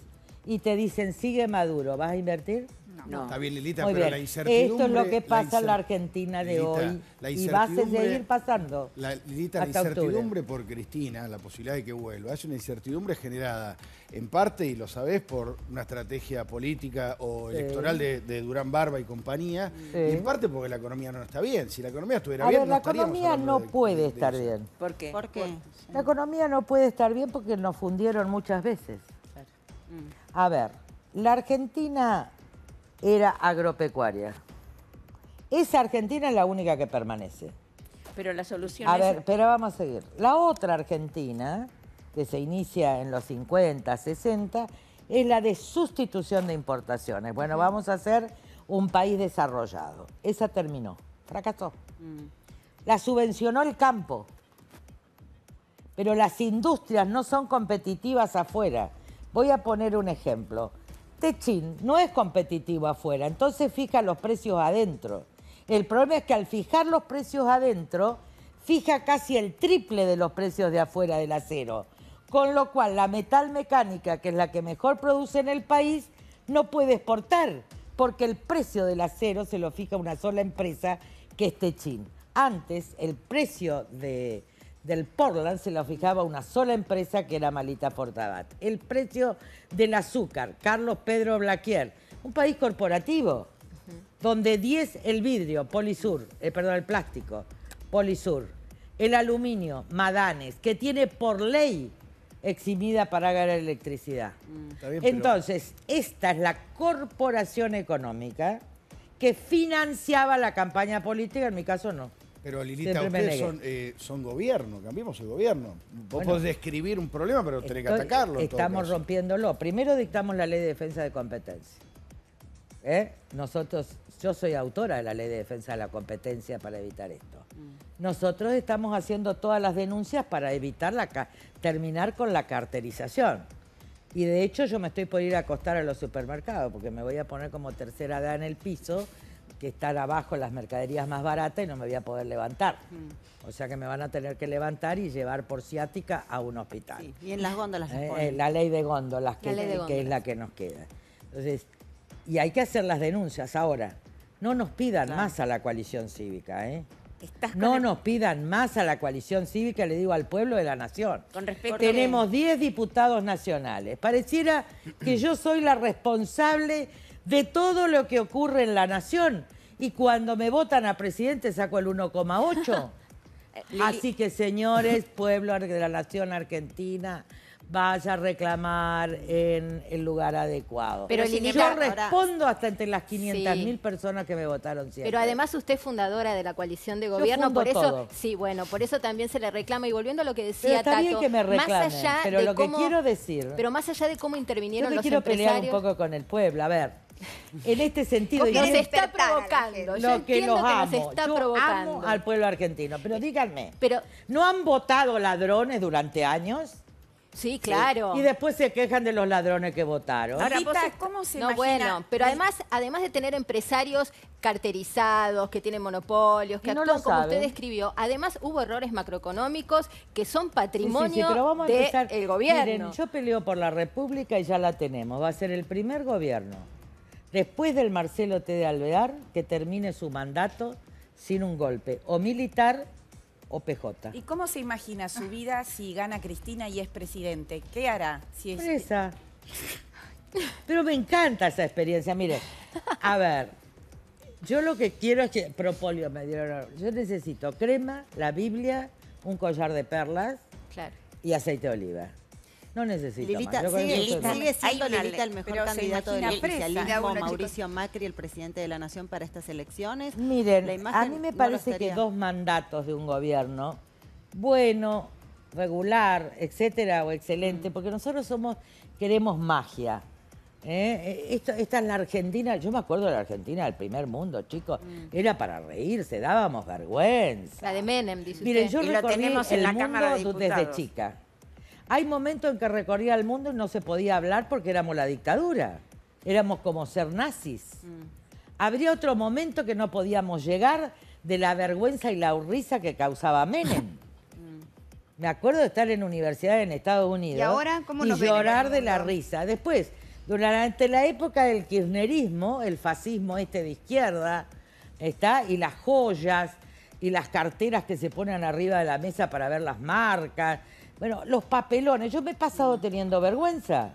y te dicen, sigue Maduro, ¿vas a invertir? No. Está bien, Lilita, Muy pero bien. la incertidumbre... Esto es lo que pasa en la Argentina de Lilita, hoy la y va a incertidumbre- seguir pasando. La, Lilita, la octubre. incertidumbre por Cristina, la posibilidad de que vuelva, es una incertidumbre generada en parte, y lo sabés, por una estrategia política o Sí. electoral de, de Durán Barba y compañía, Sí. y en parte porque la economía no está bien. Si la economía estuviera A bien, ver, no la economía no de- puede de- de estar bien. ¿Por qué? ¿Por qué? La economía no puede estar bien porque nos fundieron muchas veces. A ver, la Argentina era agropecuaria. Esa Argentina es la única que permanece. Pero la solución A es... ver, pero vamos a seguir. La otra Argentina, que se inicia en los 50, 60, es la de sustitución de importaciones. Bueno, vamos a ser un país desarrollado. Esa terminó, fracasó. La subvencionó el campo, pero las industrias no son competitivas afuera. Voy a poner un ejemplo. Techin no es competitivo afuera, entonces fija los precios adentro. El problema es que al fijar los precios adentro, fija casi el triple de los precios de afuera del acero. Con lo cual la metal mecánica, que es la que mejor produce en el país, no puede exportar, porque el precio del acero se lo fija una sola empresa, que es Techin. Antes, el precio de, del Portland se lo fijaba una sola empresa, que era Malita Fortabat. El precio del azúcar, Carlos Pedro Blaquier, un país corporativo, donde 10 el vidrio, Polisur, eh, perdón, el plástico, Polisur, el aluminio, Madanes, que tiene por ley eximida para ganar electricidad. Bien, pero- Entonces, esta es la corporación económica que financiaba la campaña política, en mi caso no. Pero Lilita, ustedes son, eh, son gobierno, cambiemos el gobierno. Vos Bueno. podés describir un problema, pero tenés que Estoy- atacarlo. Estamos rompiéndolo. Primero dictamos la ley de defensa de competencia. ¿Eh? Nosotros, yo soy autora de la ley de defensa de la competencia para evitar esto. Mm. Nosotros estamos haciendo todas las denuncias para evitar la terminar con la carterización. Y de hecho yo me estoy por ir a acostar a los supermercados porque me voy a poner como tercera edad en el piso, que están abajo las mercaderías más baratas y no me voy a poder levantar. Mm. O sea que me van a tener que levantar y llevar por ciática a un hospital. Sí, y en las góndolas las Eh, eh, la ley de góndolas, que, La ley de que góndolas. es la que nos queda. Entonces, y hay que hacer las denuncias. Ahora, no nos pidan más a la coalición cívica, ¿eh? No el- nos pidan más a la coalición cívica, le digo al pueblo de la nación. Con respecto Tenemos 10 diputados nacionales. Pareciera que yo soy la responsable de todo lo que ocurre en la nación. Y cuando me votan a presidente saco el 1,8. Así que, señores, pueblo de la nación argentina, vaya a reclamar en el lugar adecuado. Pero, yo ahora- respondo hasta entre las 500 mil Sí. personas que me votaron siempre. Pero además usted es fundadora de la coalición de gobierno, por eso, todo. sí, bueno, por eso también se le reclama. Y volviendo a lo que Pero decía está bien que me más reclamen, allá pero de lo que cómo- quiero decir... Pero más allá de cómo Yo intervinieron te los quiero pelear un poco con el pueblo. A ver, en este sentido... Yo nos está provocando. Yo lo que entiendo los que amo. nos está Yo provocando. amo al pueblo argentino. Pero díganme, Pero- ¿no han votado ladrones durante años? Sí, claro. Y después se quejan de los ladrones que votaron. Ahora, ¿cómo se No, imagina? bueno, pero además, además de tener empresarios carterizados, que tienen monopolios, que no actúan como usted describió, además hubo errores macroeconómicos que son Sí, sí, patrimonio sí, pero vamos a empezar. del gobierno. Miren, yo peleo por la República y ya la tenemos. Va a ser el primer gobierno, después del Marcelo T. de Alvear, que termine su mandato sin un golpe, o militar o PJ. ¿Y cómo se imagina su vida si gana Cristina y es presidente? ¿Qué hará? Si es... Presa. Pero me encanta esa experiencia. Mire, a ver, yo lo que quiero es que propolio me dieron. Yo necesito crema, la Biblia, un collar de perlas Claro. y aceite de oliva. No necesito Lilita, más. Sigue, estoy sigue siendo una Lilita el mejor candidato del oficialismo. Mauricio Macri, el presidente de la Nación para estas elecciones. La Miren, a mí me no parece que dos mandatos de un gobierno, bueno, regular, etcétera, o excelente, Mm. porque nosotros somos, queremos magia. ¿eh? Eh, Esto, esta es la Argentina, yo me acuerdo de la Argentina del primer mundo, chicos, Mm. era para reírse, dábamos vergüenza. La de Menem, dice Miren, usted. yo Y lo tenemos en el la mundo Cámara de desde chica. Hay momentos en que recorría el mundo y no se podía hablar porque éramos la dictadura. Éramos como ser nazis. Mm. Habría otro momento que no podíamos llegar de la vergüenza y la risa que causaba Menem. Mm. Me acuerdo de estar en universidad en Estados Unidos ¿Y ahora cómo y ven llorar de la risa. Después, durante la época del kirchnerismo, el fascismo este de izquierda, está y las joyas y las carteras que se ponen arriba de la mesa para ver las marcas. Bueno, los papelones. Yo me he pasado teniendo vergüenza.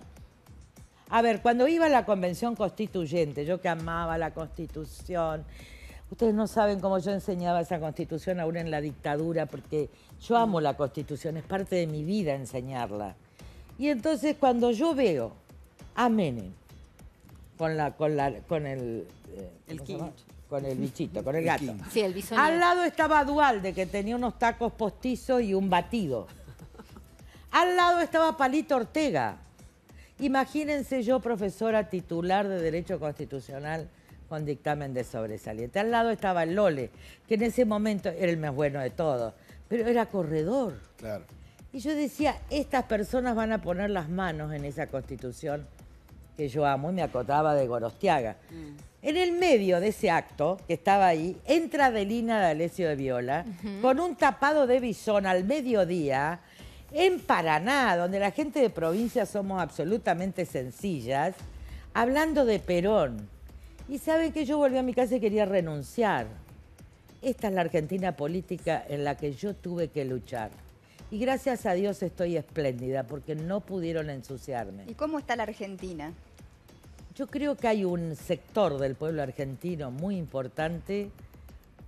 A ver, cuando iba a la convención constituyente, yo que amaba la constitución, ustedes no saben cómo yo enseñaba esa constitución aún en la dictadura, porque yo amo la constitución, es parte de mi vida enseñarla. Y entonces cuando yo veo a Menem con, la, con, la, con el... eh. Con el bichito, con el gato. Sí, el. Al lado estaba Dualde, que tenía unos tacos postizos y un batido. Al lado estaba Palito Ortega. Imagínense yo, profesora titular de Derecho Constitucional con dictamen de sobresaliente. Al lado estaba el Lole, que en ese momento era el más bueno de todos, pero era corredor. Claro. Y yo decía, estas personas van a poner las manos en esa constitución que yo amo y me acotaba de Gorostiaga. En el medio de ese acto, que estaba ahí, entra Adelina de Alessio de Viola, con un tapado de bisón al mediodía, en Paraná, donde la gente de provincia somos absolutamente sencillas, hablando de Perón. Y saben que yo volví a mi casa y quería renunciar. Esta es la Argentina política en la que yo tuve que luchar. Y gracias a Dios estoy espléndida porque no pudieron ensuciarme. ¿Y cómo está la Argentina? Yo creo que hay un sector del pueblo argentino muy importante.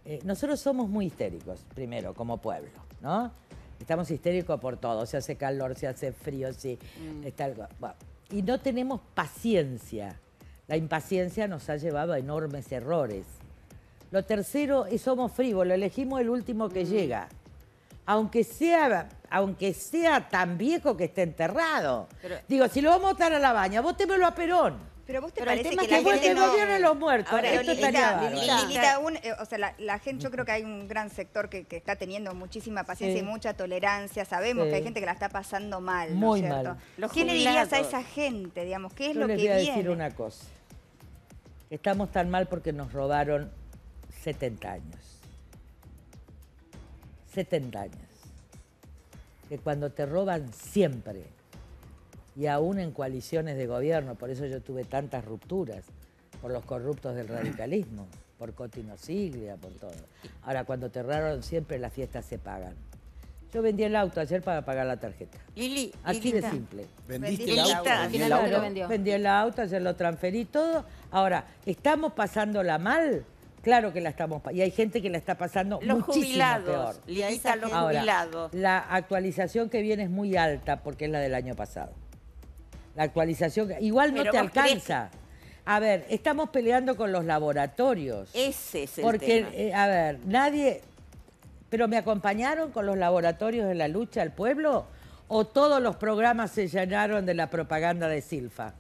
Eh, nosotros somos muy histéricos, primero, como pueblo, ¿no? Estamos histéricos por todo, se hace calor, se hace frío, sí, está algo. bueno, y no tenemos paciencia. La impaciencia nos ha llevado a enormes errores. Lo tercero es somos frívolos, elegimos el último que llega. Aunque sea, aunque sea tan viejo que esté enterrado. Digo, si lo vamos a votar a la baña, votémelo a Perón. Pero vos te Pero el parece tema que es la que gente que no... gobiernen los muertos. Ahora, Esto Lilita. Lilita, Lilita, un- eh, o sea, la, la gente, yo creo que hay un gran sector que, que está teniendo muchísima paciencia Sí. y mucha tolerancia. Sabemos Sí. que hay gente que la está pasando mal, ¿no Muy cierto? mal. Los ¿Qué le dirías a jubilados. esa gente, digamos? ¿Qué es Yo lo les que voy a viene? decir una cosa. Estamos tan mal porque nos robaron 70 años. 70 años. Que cuando te roban siempre, y aún en coaliciones de gobierno, por eso yo tuve tantas rupturas, por los corruptos del radicalismo, por Cotino Siglia, por todo. Ahora, cuando te siempre, las fiestas se pagan. Yo vendí el auto ayer para pagar la tarjeta. Lili, Así de simple. ¿Vendiste Lilita, el auto? al ¿Vendí el final auto? lo vendió. Vendí el auto, ayer lo transferí todo. Ahora, ¿estamos pasándola mal? Claro que la estamos Y hay gente que la está pasando Los muchísimo jubilados, peor. Lilita, los Ahora, jubilados. la actualización que viene es muy alta porque es la del año pasado. La actualización, igual no Pero te crees alcanza. A ver, estamos peleando con los laboratorios. Ese es el Porque, tema. eh, a ver, nadie. ¿Pero me acompañaron con los laboratorios en la lucha al pueblo? ¿O todos los programas se llenaron de la propaganda de Silfa,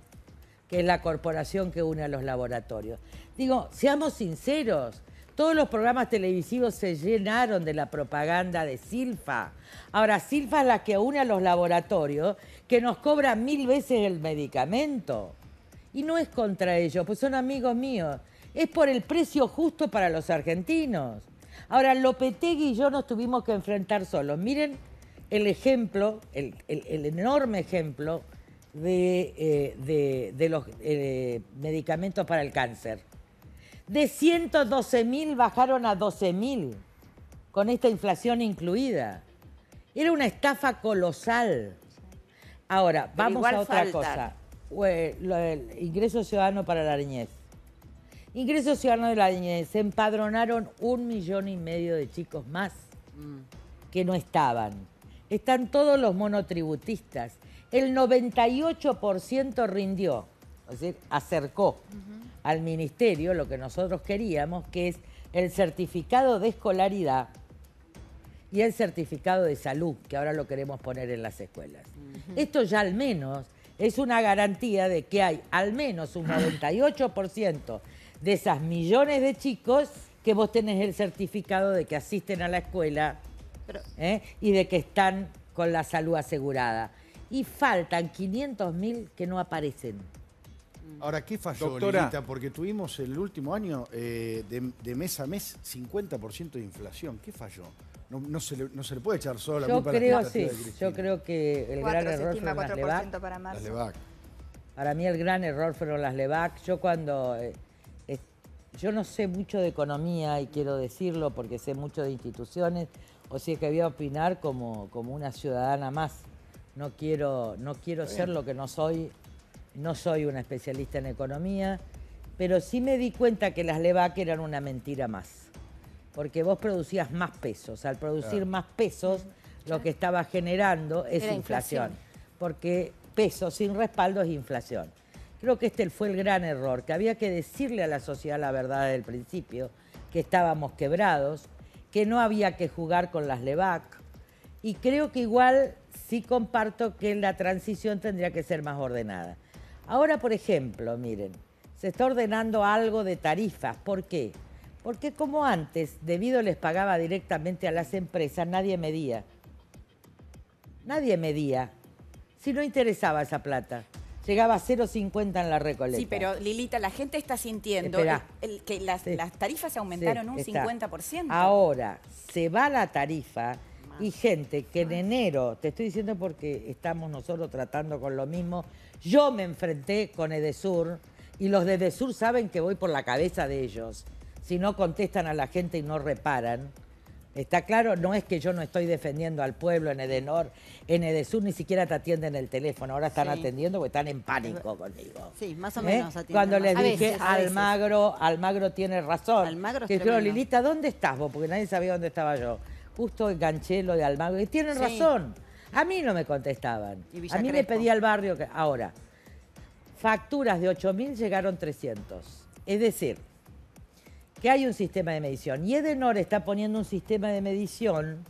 que es la corporación que une a los laboratorios? Digo, seamos sinceros. Todos los programas televisivos se llenaron de la propaganda de Silfa. Ahora, Silfa es la que une a los laboratorios, que nos cobran mil veces el medicamento. Y no es contra ellos, pues son amigos míos. Es por el precio justo para los argentinos. Ahora, Lopetegui y yo nos tuvimos que enfrentar solos. Miren el ejemplo, el, enorme ejemplo de, eh, los eh, medicamentos para el cáncer. De 112 mil bajaron a 12 mil con esta inflación incluida. Era una estafa colosal. Ahora, Pero vamos a otra cosa. Ingreso ciudadano para la niñez. Ingreso ciudadano de la niñez. Se empadronaron un millón y medio de chicos más que no estaban. Están todos los monotributistas. El 98% rindió, es decir, acercó al ministerio lo que nosotros queríamos, que es el certificado de escolaridad y el certificado de salud, que ahora lo queremos poner en las escuelas. Esto ya al menos es una garantía de que hay al menos un 98% de esas millones de chicos que vos tenés el certificado de que asisten a la escuela ¿eh? y de que están con la salud asegurada. Y faltan 500 mil que no aparecen. Ahora, ¿qué falló, Doctora. Lilita? Porque tuvimos el último año eh, de, de mes a mes 50% de inflación. ¿Qué falló? No, no se le, no se le puede echar solo la Yo culpa a la creo, sí, yo creo que el gran 4, se error estima fueron las 4% LEVAC. para marzo. Las LEVAC. Para mí el gran error fueron las LEVAC. Yo cuando... eh, eh, yo no sé mucho de economía y quiero decirlo porque sé mucho de instituciones, o sea que voy a opinar como, como una ciudadana más. No quiero, no quiero ser lo que no soy, no soy una especialista en economía, pero sí me di cuenta que las LEVAC eran una mentira más. Porque vos producías más pesos. Al producir más pesos, lo que estaba generando es Era inflación. inflación. Porque peso sin respaldo es inflación. Creo que este fue el gran error, que había que decirle a la sociedad la verdad desde el principio, que estábamos quebrados, que no había que jugar con las LEVAC. Y creo que igual sí comparto que la transición tendría que ser más ordenada. Ahora, por ejemplo, miren, se está ordenando algo de tarifas. ¿Por qué? Porque como antes, debido les pagaba directamente a las empresas, nadie medía. Nadie medía. Si no interesaba esa plata. Llegaba a 0,50 en la recoleta. Sí, pero Lilita, la gente está sintiendo Esperá. el- el- que las, Sí. las tarifas aumentaron Sí, un está. 50%. Ahora, se va la tarifa y gente que en enero, te estoy diciendo porque estamos nosotros tratando con lo mismo, yo me enfrenté con Edesur y los de Edesur saben que voy por la cabeza de ellos. Si no contestan a la gente y no reparan. Está claro, no es que yo no estoy defendiendo al pueblo en Edenor, en Edesur ni siquiera te atienden el teléfono, ahora están Sí. atendiendo porque están en pánico conmigo. Sí, más o ¿Eh? menos. atienden Cuando les A dije, veces. Almagro, Almagro tiene razón. Almagro es que tremendo. Lilita, ¿dónde estás vos? Porque nadie sabía dónde estaba yo. Justo enganché lo de Almagro. Y tienen Sí. razón. A mí no me contestaban. A mí me pedía el barrio que. Ahora, facturas de 8.000 llegaron 300. Es decir, que hay un sistema de medición. Y Edenor está poniendo un sistema de medición,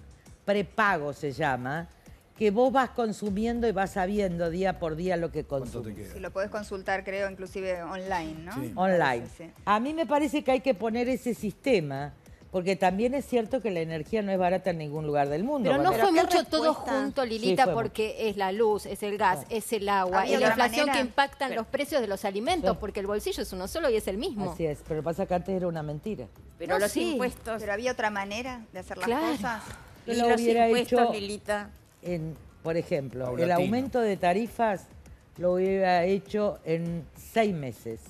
prepago se llama, que vos vas consumiendo y vas sabiendo día por día lo que ¿Cuánto te consumes. Si lo podés consultar, creo, inclusive online, ¿no? Sí. online. Sí, sí. A mí me parece que hay que poner ese sistema, porque también es cierto que la energía no es barata en ningún lugar del mundo. Pero no fue ¿qué mucho todo junto, Lilita, porque es la luz, es el gas, es el agua, ¿Había es la inflación manera? que impactan los precios de los alimentos, Sí. porque el bolsillo es uno solo y es el mismo. Así es, pero pasa que antes era una mentira. Pero No, los sí. impuestos, Pero había otra manera de hacer las Claro. cosas. Yo y lo los hubiera impuestos, hecho Lilita, en, por ejemplo, el aumento de tarifas lo hubiera hecho en seis meses,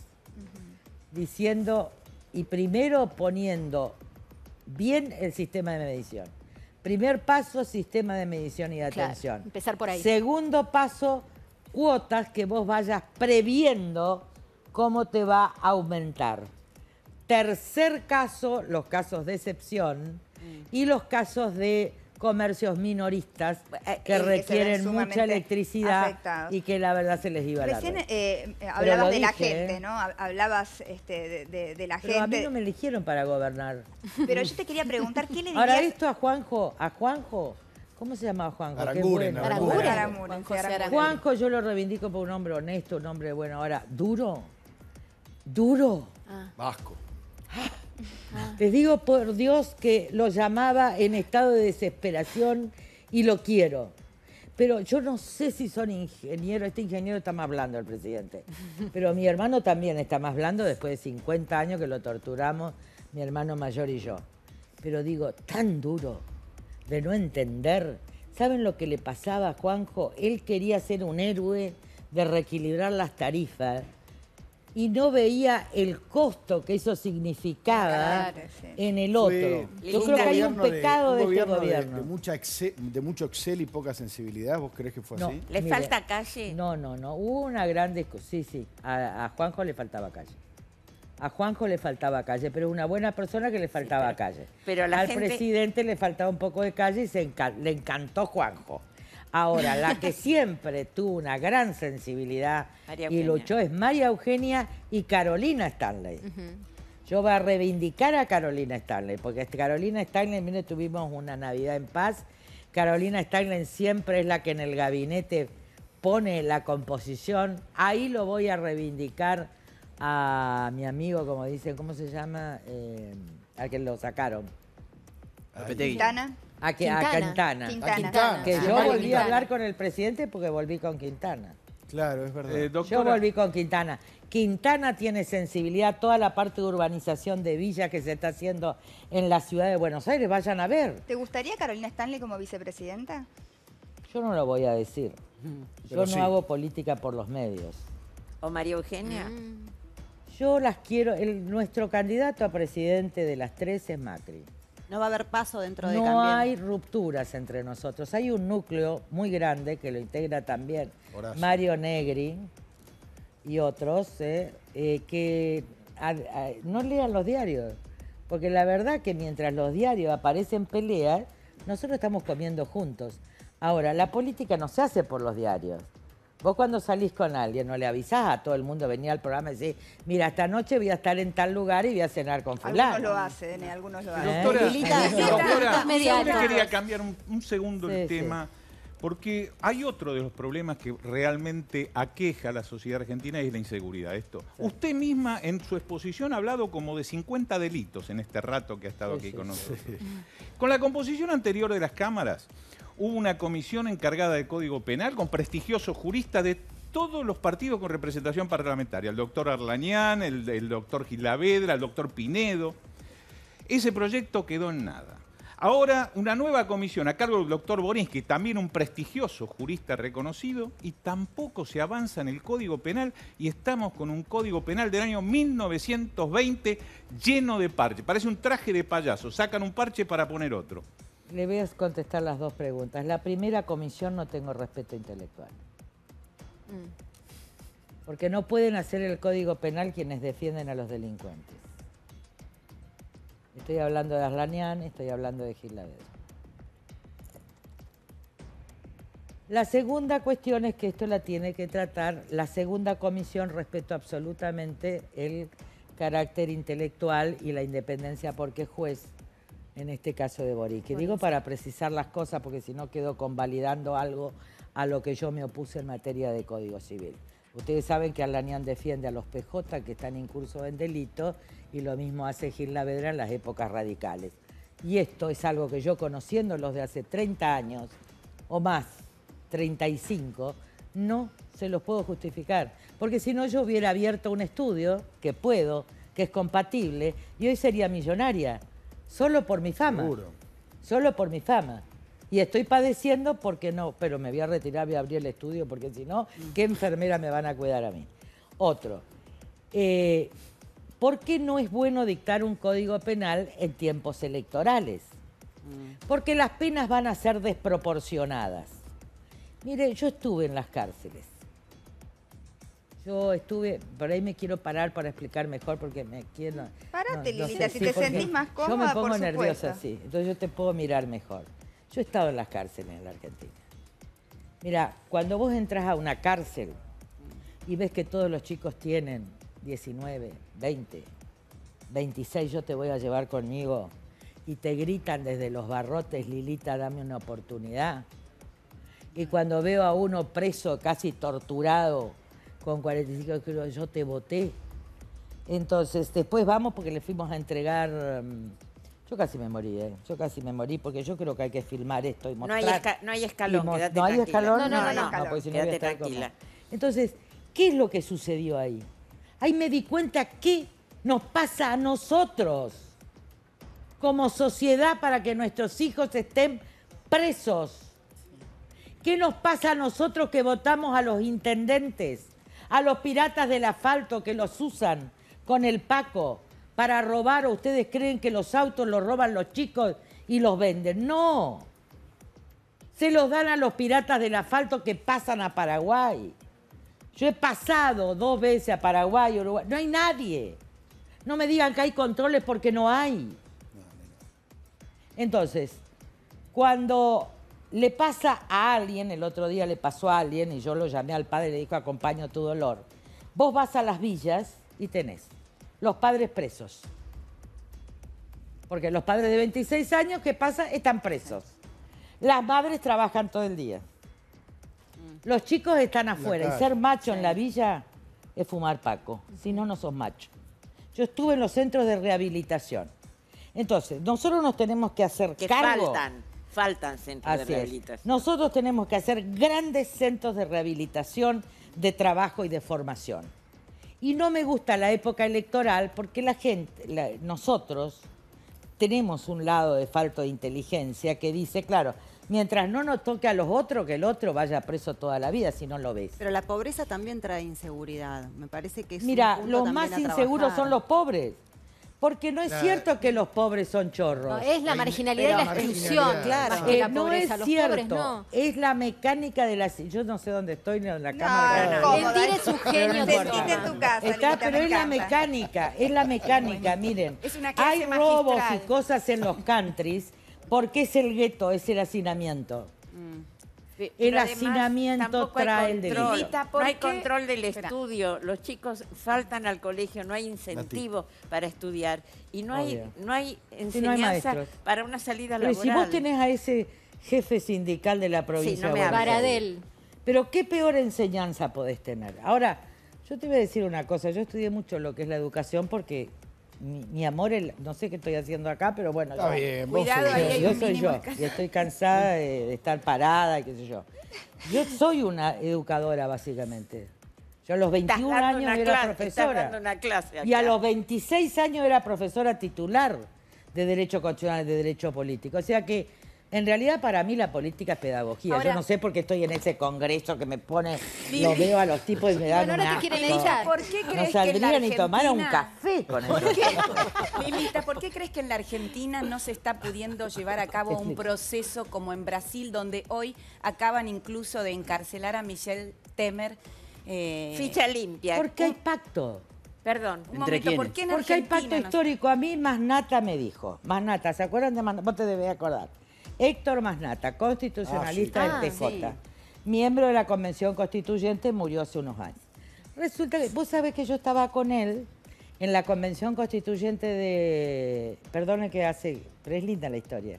diciendo y primero poniendo bien el sistema de medición. Primer paso, sistema de medición y de Claro, atención. empezar por ahí. Segundo paso, cuotas que vos vayas previendo cómo te va a aumentar. Tercer caso, los casos de excepción y los casos de comercios minoristas Eh, que eh, requieren mucha electricidad afectados. y que la verdad se les iba la Recién eh, eh, hablabas de la dije, gente, ¿eh? ¿no? Hab- Hablabas este, de, de- de la Pero a mí gente. no me eligieron para gobernar. Pero yo te quería preguntar, ¿qué le dirías? Ahora esto a Juanjo, a Juanjo, ¿cómo se llamaba Juanjo? Qué Aranguren, bueno. Aranguren. Aranguren. Aranguren, Juan sí, José Aranguren. Aranguren. Juanjo yo lo reivindico por un hombre honesto, un hombre bueno. Ahora, duro, duro. Ah, Vasco. Te digo por Dios que lo llamaba en estado de desesperación y lo quiero. Pero yo no sé si son ingenieros, este ingeniero está más blando el presidente. Pero mi hermano también está más blando después de 50 años que lo torturamos, mi hermano mayor y yo. Pero digo, tan duro de no entender. ¿Saben lo que le pasaba a Juanjo? Él quería ser un héroe de reequilibrar las tarifas. Y no veía el costo que eso significaba Claro, sí. en el otro. fue Yo creo que hay un de- pecado de, este gobierno. De, mucha exce- de mucho Excel y poca sensibilidad. ¿Vos crees que fue No. así? ¿Le falta calle? No, no, no. Hubo una gran discusión. Sí, sí. A, a Juanjo le faltaba calle. A Juanjo le faltaba calle, pero una buena persona que le faltaba calle. pero a la Al gente- presidente le faltaba un poco de calle y se enca- le encantó Juanjo. Ahora, la que siempre tuvo una gran sensibilidad María y luchó es María Eugenia y Carolina Stanley. Yo voy a reivindicar a Carolina Stanley, porque este- Carolina Stanley, mire, tuvimos una Navidad en paz. Carolina Stanley siempre es la que en el gabinete pone la composición. Ahí lo voy a reivindicar a mi amigo, como dicen, ¿cómo se llama? Eh, al que lo sacaron. Lopetegui. Quintana. A, que, a Quintana. Quintana. Quintana. Quintana. Que yo volví a Quintana. hablar con el presidente porque volví con Quintana. Claro, es verdad. Eh, Yo volví con Quintana. Quintana tiene sensibilidad, toda la parte de urbanización de villas que se está haciendo en la ciudad de Buenos Aires, vayan a ver. ¿Te gustaría Carolina Stanley como vicepresidenta? Yo no lo voy a decir. Yo Pero no sí. hago política por los medios. ¿O María Eugenia? Yo las quiero, el- nuestro candidato a presidente de las tres es Macri. No va a haber paso dentro de No Cambiemos. hay rupturas entre nosotros. Hay un núcleo muy grande que lo integra también Horacio. Mario Negri y otros eh, eh, que a- a- no lean los diarios. Porque la verdad que mientras los diarios aparecen peleas, nosotros estamos comiendo juntos. Ahora, la política no se hace por los diarios. Vos cuando salís con alguien no le avisás a todo el mundo, venía al programa y decís, mira, esta noche voy a estar en tal lugar y voy a cenar con fulano. Algunos lo hacen, ¿eh? algunos lo hacen. doctora, eh, doctora, mediáticos. yo le quería cambiar un, un segundo el Sí, sí. tema, porque hay otro de los problemas que realmente aqueja a la sociedad argentina y es la inseguridad. Esto. Usted misma en su exposición ha hablado como de 50 delitos en este rato que ha estado Sí, aquí sí, con nosotros. Con la composición anterior de las cámaras, hubo una comisión encargada del Código Penal con prestigiosos juristas de todos los partidos con representación parlamentaria. El doctor Arlañán, el, el doctor Gilavedra, el doctor Pinedo. Ese proyecto quedó en nada. Ahora, una nueva comisión a cargo del doctor Borinsky, también un prestigioso jurista reconocido, y tampoco se avanza en el Código Penal, y estamos con un Código Penal del año 1920 lleno de parches. Parece un traje de payaso, sacan un parche para poner otro. Le voy a contestar las dos preguntas. La primera comisión no tengo respeto intelectual. Porque no pueden hacer el código penal quienes defienden a los delincuentes. Estoy hablando de Aslanian, estoy hablando de Gilavedra. La segunda cuestión es que esto la tiene que tratar la segunda comisión respecto absolutamente el carácter intelectual y la independencia porque es juez en este caso de Boric. Y digo para precisar las cosas porque si no quedo convalidando algo a lo que yo me opuse en materia de Código Civil. Ustedes saben que Alanian defiende a los PJ que están incursos en delito y lo mismo hace Gil Lavedra en las épocas radicales. Y esto es algo que yo conociéndolos de hace 30 años o más, 35, no se los puedo justificar. Porque si no yo hubiera abierto un estudio, que puedo, que es compatible, y hoy sería millonaria, solo por mi fama. Seguro. Solo por mi fama. Y estoy padeciendo porque no, pero me voy a retirar, voy a abrir el estudio porque si no, ¿qué enfermera me van a cuidar a mí? Otro. eh, ¿Por qué no es bueno dictar un código penal en tiempos electorales? Porque las penas van a ser desproporcionadas. Mire, yo estuve en las cárceles. Yo estuve, por ahí me quiero parar para explicar mejor porque me quiero... Parate, Lilita, sé, si sí, te sentís más Yo cómoda, me pongo por nerviosa, sí. Entonces yo te puedo mirar mejor. Yo he estado en las cárceles en la Argentina. Mira, cuando vos entras a una cárcel y ves que todos los chicos tienen 19, 20, 26, yo te voy a llevar conmigo y te gritan desde los barrotes, Lilita, dame una oportunidad. Y cuando veo a uno preso, casi torturado, con 45 kilos, yo te voté. Entonces, después vamos porque le fuimos a entregar... mm, Yo casi me morí, ¿eh? Yo casi me morí porque yo creo que hay que filmar esto y No mostrar. hay, esca- no hay escalón, ¿No hay escalón? No, no, no, no. porque si no voy a Quédate estar como- tranquila. Entonces, ¿qué es lo que sucedió ahí? Ahí me di cuenta qué nos pasa a nosotros como sociedad para que nuestros hijos estén presos. ¿Qué nos pasa a nosotros que votamos a los intendentes, a los piratas del asfalto que los usan con el Paco para robar o ustedes creen que los autos los roban los chicos y los venden. No. Se los dan a los piratas del asfalto que pasan a Paraguay. Yo he pasado dos veces a Paraguay, Uruguay. No hay nadie. No me digan que hay controles porque no hay. Entonces, cuando le pasa a alguien, el otro día le pasó a alguien y yo lo llamé al padre y le dijo, acompaño tu dolor. Vos vas a las villas y tenés los padres presos. Porque los padres de 26 años, ¿qué pasa? Están presos. Las madres trabajan todo el día. Los chicos están afuera y ser macho en la villa es fumar paco. Si no, no sos macho. Yo estuve en los centros de rehabilitación. Entonces, nosotros nos tenemos que hacer Que cargo. faltan, faltan centros Así de es. rehabilitación. Nosotros tenemos que hacer grandes centros de rehabilitación, de trabajo y de formación. Y no me gusta la época electoral porque la gente, la- nosotros, tenemos un lado de falta de inteligencia que dice, claro, mientras no nos toque a los otros, que el otro vaya preso toda la vida si no lo ves. Pero la pobreza también trae inseguridad. Me parece que es un Mira, punto los más inseguros trabajar. son los pobres. Porque no es cierto que los pobres son chorros. No, es la marginalidad y la exclusión, claro. más que Eh, la no pobreza. es Los cierto, pobres no. es la mecánica de la... Yo no sé dónde estoy ni en la No, cámara. no, Mentir es su genio no en tu casa. Está, pero es la mecánica, es la mecánica, miren. Es una clase Hay robos y cosas en los countries porque es el gueto, es el hacinamiento. El pero hacinamiento trae el delito. No ¿por hay control del estudio. Los chicos faltan al colegio, no hay incentivo para estudiar y no hay, Obvio. no hay no hay enseñanza para una salida Pero laboral. si vos tenés a ese jefe sindical de la provincia no me de Buenos hables. Aires, Baradel. Pero qué peor enseñanza podés tener. Ahora, yo te voy a decir una cosa, yo estudié mucho lo que es la educación porque mi, mi amor, el- no sé qué estoy haciendo acá, pero bueno, Está yo- bien, vos Cuidado, ahí yo, yo soy yo y estoy cansada de, de estar parada y qué sé yo. Yo soy una educadora básicamente. Yo a los Estás 21 dando años una era clase, estás profesora. dando una clase Y a los 26 años era profesora titular de Derecho Constitucional, de Derecho Político. O sea que, en realidad, para mí la política es pedagogía. Ahora- Yo no sé por qué estoy en ese congreso que me pone, lo veo a los tipos y me dan Bueno, ahora te quieren echar. ¿Por qué No crees que en la saldría ni tomar un Argentina- café con eso. Lilita, ¿por qué crees que en la Argentina no se está pudiendo llevar a cabo un proceso como en Brasil, donde hoy acaban incluso de encarcelar a Michelle Temer? eh, Ficha limpia. Porque hay pacto. Perdón. un ¿Entre momento, ¿por qué en Porque hay Argentina pacto no- histórico. A mí Masnata me dijo. Masnata, ¿se acuerdan de Masnata? Vos te debes acordar. Héctor Masnata, constitucionalista Ah, del. TJ. Ah, Miembro de la Convención Constituyente, murió hace unos años. Resulta que, vos sabés que yo estaba con él en la Convención Constituyente de... Perdone que hace... Pero es linda la historia.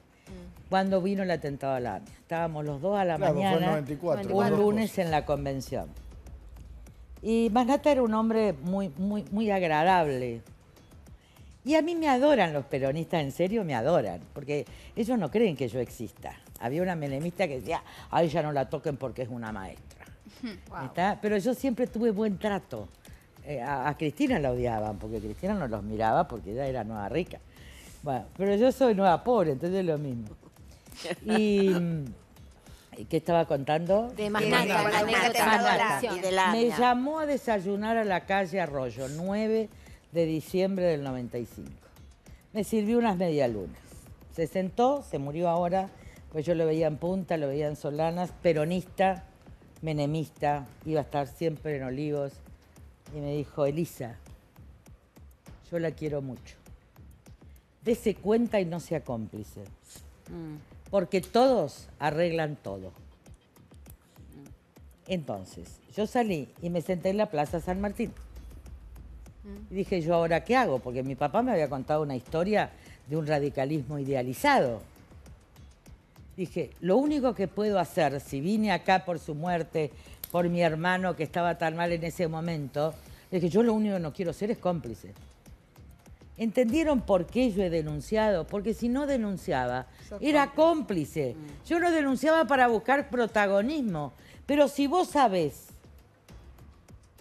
Cuando vino el atentado a la AMIA. Estábamos los dos a la Claro, fue el mañana. 94, Un lunes en la convención. Y Masnata era un hombre muy, muy, muy agradable. Y a mí me adoran los peronistas, en serio me adoran, porque ellos no creen que yo exista. Había una menemista que decía, a ella no la toquen porque es una maestra. ¿Está? Pero yo siempre tuve buen trato. Eh, a, a Cristina la odiaban, porque Cristina no los miraba porque ella era nueva rica. Bueno, pero yo soy nueva pobre, entonces es lo mismo. Y, mm, ¿y ¿qué estaba contando? De la Me llamó a desayunar a la calle Arroyo, 9 de diciembre del 95. Me sirvió unas medialunas. Se sentó, se murió ahora, pues yo lo veía en Punta, lo veía en Solanas, peronista, menemista, iba a estar siempre en Olivos. Y me dijo, Elisa, yo la quiero mucho. Dese cuenta y no sea cómplice. Porque todos arreglan todo. Entonces, yo salí y me senté en la Plaza San Martín. Y dije, ¿yo ahora qué hago? Porque mi papá me había contado una historia de un radicalismo idealizado. Dije, lo único que puedo hacer, si vine acá por su muerte, por mi hermano que estaba tan mal en ese momento, dije, yo lo único que no quiero ser es cómplice. ¿Entendieron por qué yo he denunciado? Porque si no denunciaba, era cómplice. Yo no denunciaba para buscar protagonismo. Pero si vos sabés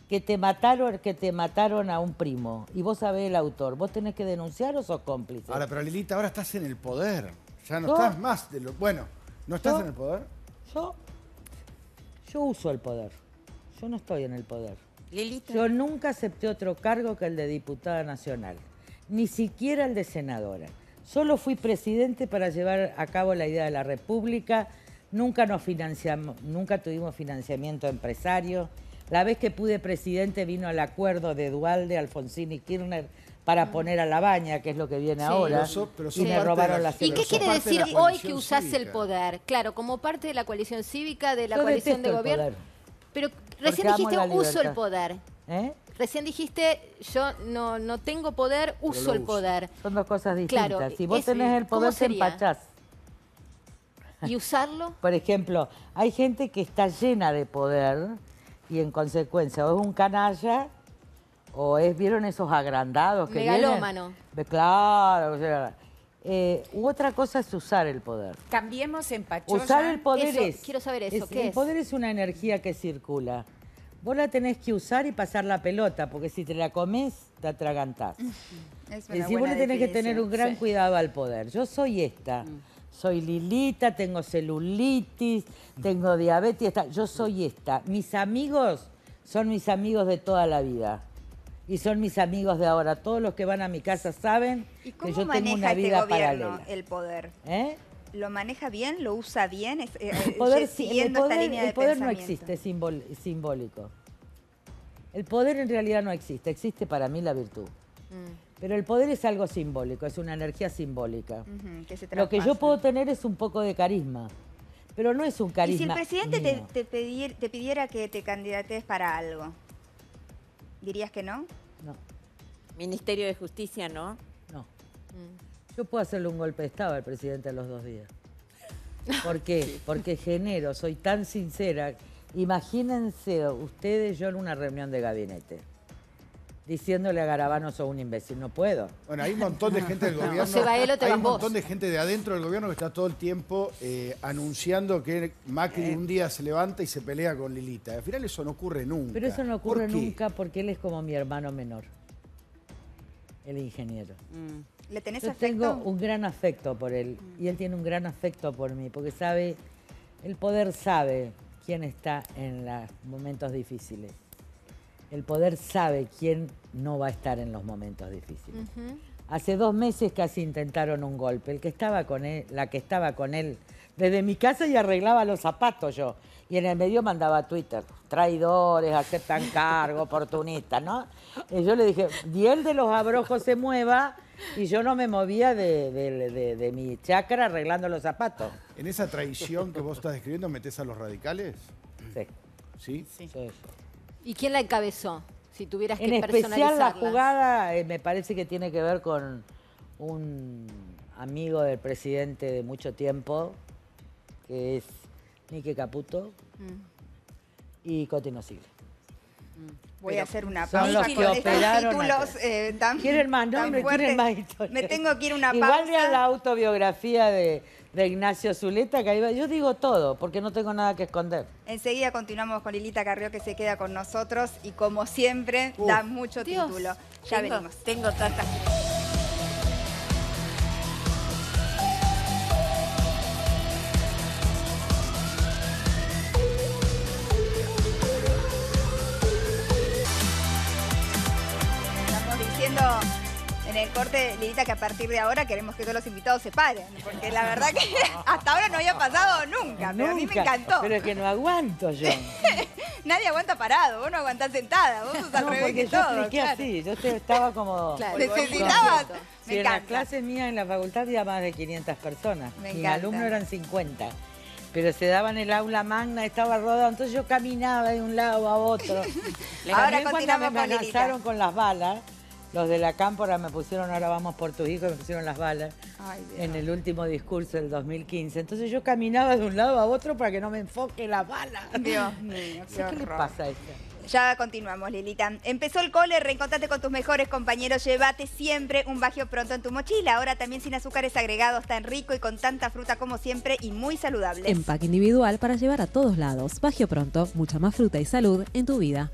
que te mataron, que te mataron a un primo y vos sabés el autor, ¿vos tenés que denunciar o sos cómplice? Ahora, pero Lilita, ahora estás en el poder. Ya no Yo- estás más de lo. Bueno, ¿no estás Yo- en el poder? Yo, yo uso el poder. Yo no estoy en el poder. Lilita. Yo nunca acepté otro cargo que el de diputada nacional, ni siquiera el de senadora. Solo fui presidente para llevar a cabo la idea de la República. Nunca nos financiamos, nunca tuvimos financiamiento empresario. La vez que pude presidente vino el acuerdo de Dualde, Alfonsín y Kirchner para poner a la baña, que es lo que viene Sí. ahora, Pero so- pero y me parte de robaron la- las ¿Y qué quiere de decir hoy que usás el poder? Claro, como parte de la coalición cívica, de la Yo coalición de gobierno. poder. Pero recién dijiste uso el libertad". poder. ¿Eh? Recién dijiste yo no, no tengo poder, uso el poder. Son dos cosas distintas. Claro, si vos es- tenés el ¿cómo poder, te empachás. ¿Y usarlo? Por ejemplo, hay gente que está llena de poder y en consecuencia o es un canalla o es, ¿vieron esos agrandados que Megalómano. vienen? Claro, o sea, eh, u otra cosa es usar el poder. Cambiemos en Pachoya. Usar el poder Eso, es... quiero saber eso, ¿qué el es? poder es una energía que circula. Vos la tenés que usar y pasar la pelota, porque si te la comes, te atragantás. Es Y si vos le tenés que tener un gran Sí. cuidado al poder. Yo soy esta. Soy Lilita, tengo celulitis, tengo diabetes. esta- Yo soy esta. Mis amigos son mis amigos de toda la vida. Y son mis amigos de ahora. Todos los que van a mi casa saben ¿Y que cómo yo tengo maneja una este vida gobierno paralela. el poder? ¿Eh? ¿Lo maneja bien? ¿Lo usa bien? Es- eh, El eh, poder, sí, el poder- esta línea de el poder no existe, es simbol- simbólico. El poder en realidad no existe, existe para mí la virtud. Mm. Pero el poder es algo simbólico, es una energía simbólica. Ujú, que se Lo que yo puedo tener es un poco de carisma, pero no es un Y carisma. si el presidente te pedir- te pidiera que te candidates para algo, ¿dirías que no? No, Ministerio de Justicia, ¿no? no. Mm. Yo puedo hacerle un golpe de Estado al presidente a los dos días. ¿Por qué? Porque genero, soy tan sincera. Imagínense ustedes yo en una reunión de gabinete, diciéndole a Garabano sos un imbécil. No puedo. Bueno, hay un montón de gente del gobierno. se va él o te hay un vos. montón de gente de adentro del gobierno que está todo el tiempo eh, anunciando que Macri un día se levanta y se pelea con Lilita. Al final eso no ocurre nunca. Pero eso no ocurre nunca porque él es como mi hermano menor, el ingeniero. ¿Le tenés Yo afecto? tengo un gran afecto por él y él tiene un gran afecto por mí, porque sabe, el poder sabe quién está en los momentos difíciles. El poder sabe quién no va a estar en los momentos difíciles. Hace dos meses casi intentaron un golpe. El que estaba con él, la que estaba con él, desde mi casa y arreglaba los zapatos yo. Y en el medio mandaba Twitter, traidores, aceptan cargo, oportunistas, ¿no? Y yo le dije, él de los abrojos se mueva y yo no me movía de, de- de- de mi chacra arreglando los zapatos. En esa traición que vos estás describiendo, ¿metés a los radicales? Sí, ¿Sí? sí. ¿Y quién la encabezó? Si tuvieras En que especial la jugada eh, me parece que tiene que ver con un amigo del presidente de mucho tiempo, que es Nique Caputo y Cotino Sigle. Voy a hacer una son pausa los que con estos operaron títulos eh, tan ¿Quieren más tan nombre? fuertes. ¿Quieren más historia? Me tengo que ir a una Igual pausa. vean la autobiografía de, de Ignacio Zuleta, que ahí va- yo digo todo, porque no tengo nada que esconder. Enseguida continuamos con Lilita Carrió que se queda con nosotros y como siempre Uf. da mucho Dios. título. Ya Tengo- venimos. Tengo tantas corte, Lilita, que a partir de ahora queremos que todos los invitados se paren. Porque la verdad que hasta ahora no había pasado nunca, pero a mí me encantó. Pero es que no aguanto yo. Nadie aguanta parado, vos no aguantás sentada, vos sos al No, revés porque que yo todo. expliqué claro. así, yo estaba como... Claro. Necesitabas. En las encanta. clases mías en la facultad había más de 500 personas. Me Mis alumnos eran 50. Pero se daban el aula magna, estaba rodado, entonces yo caminaba de un lado a otro. Ahora cuando me con amenazaron con las balas, los de la cámpora me pusieron, ahora vamos por tus hijos, me pusieron las balas Ay, Dios. en el último discurso del 2015. Entonces yo caminaba de un lado a otro para que no me enfoque la bala. Dios mío, qué ¿Qué le pasa a ella? Ya continuamos, Lilita. Empezó el cole, reencontrate con tus mejores compañeros, llévate siempre un bagio pronto en tu mochila. Ahora también sin azúcares agregados, tan rico y con tanta fruta como siempre y muy saludable. Empaque individual para llevar a todos lados. Bagio pronto, mucha más fruta y salud en tu vida.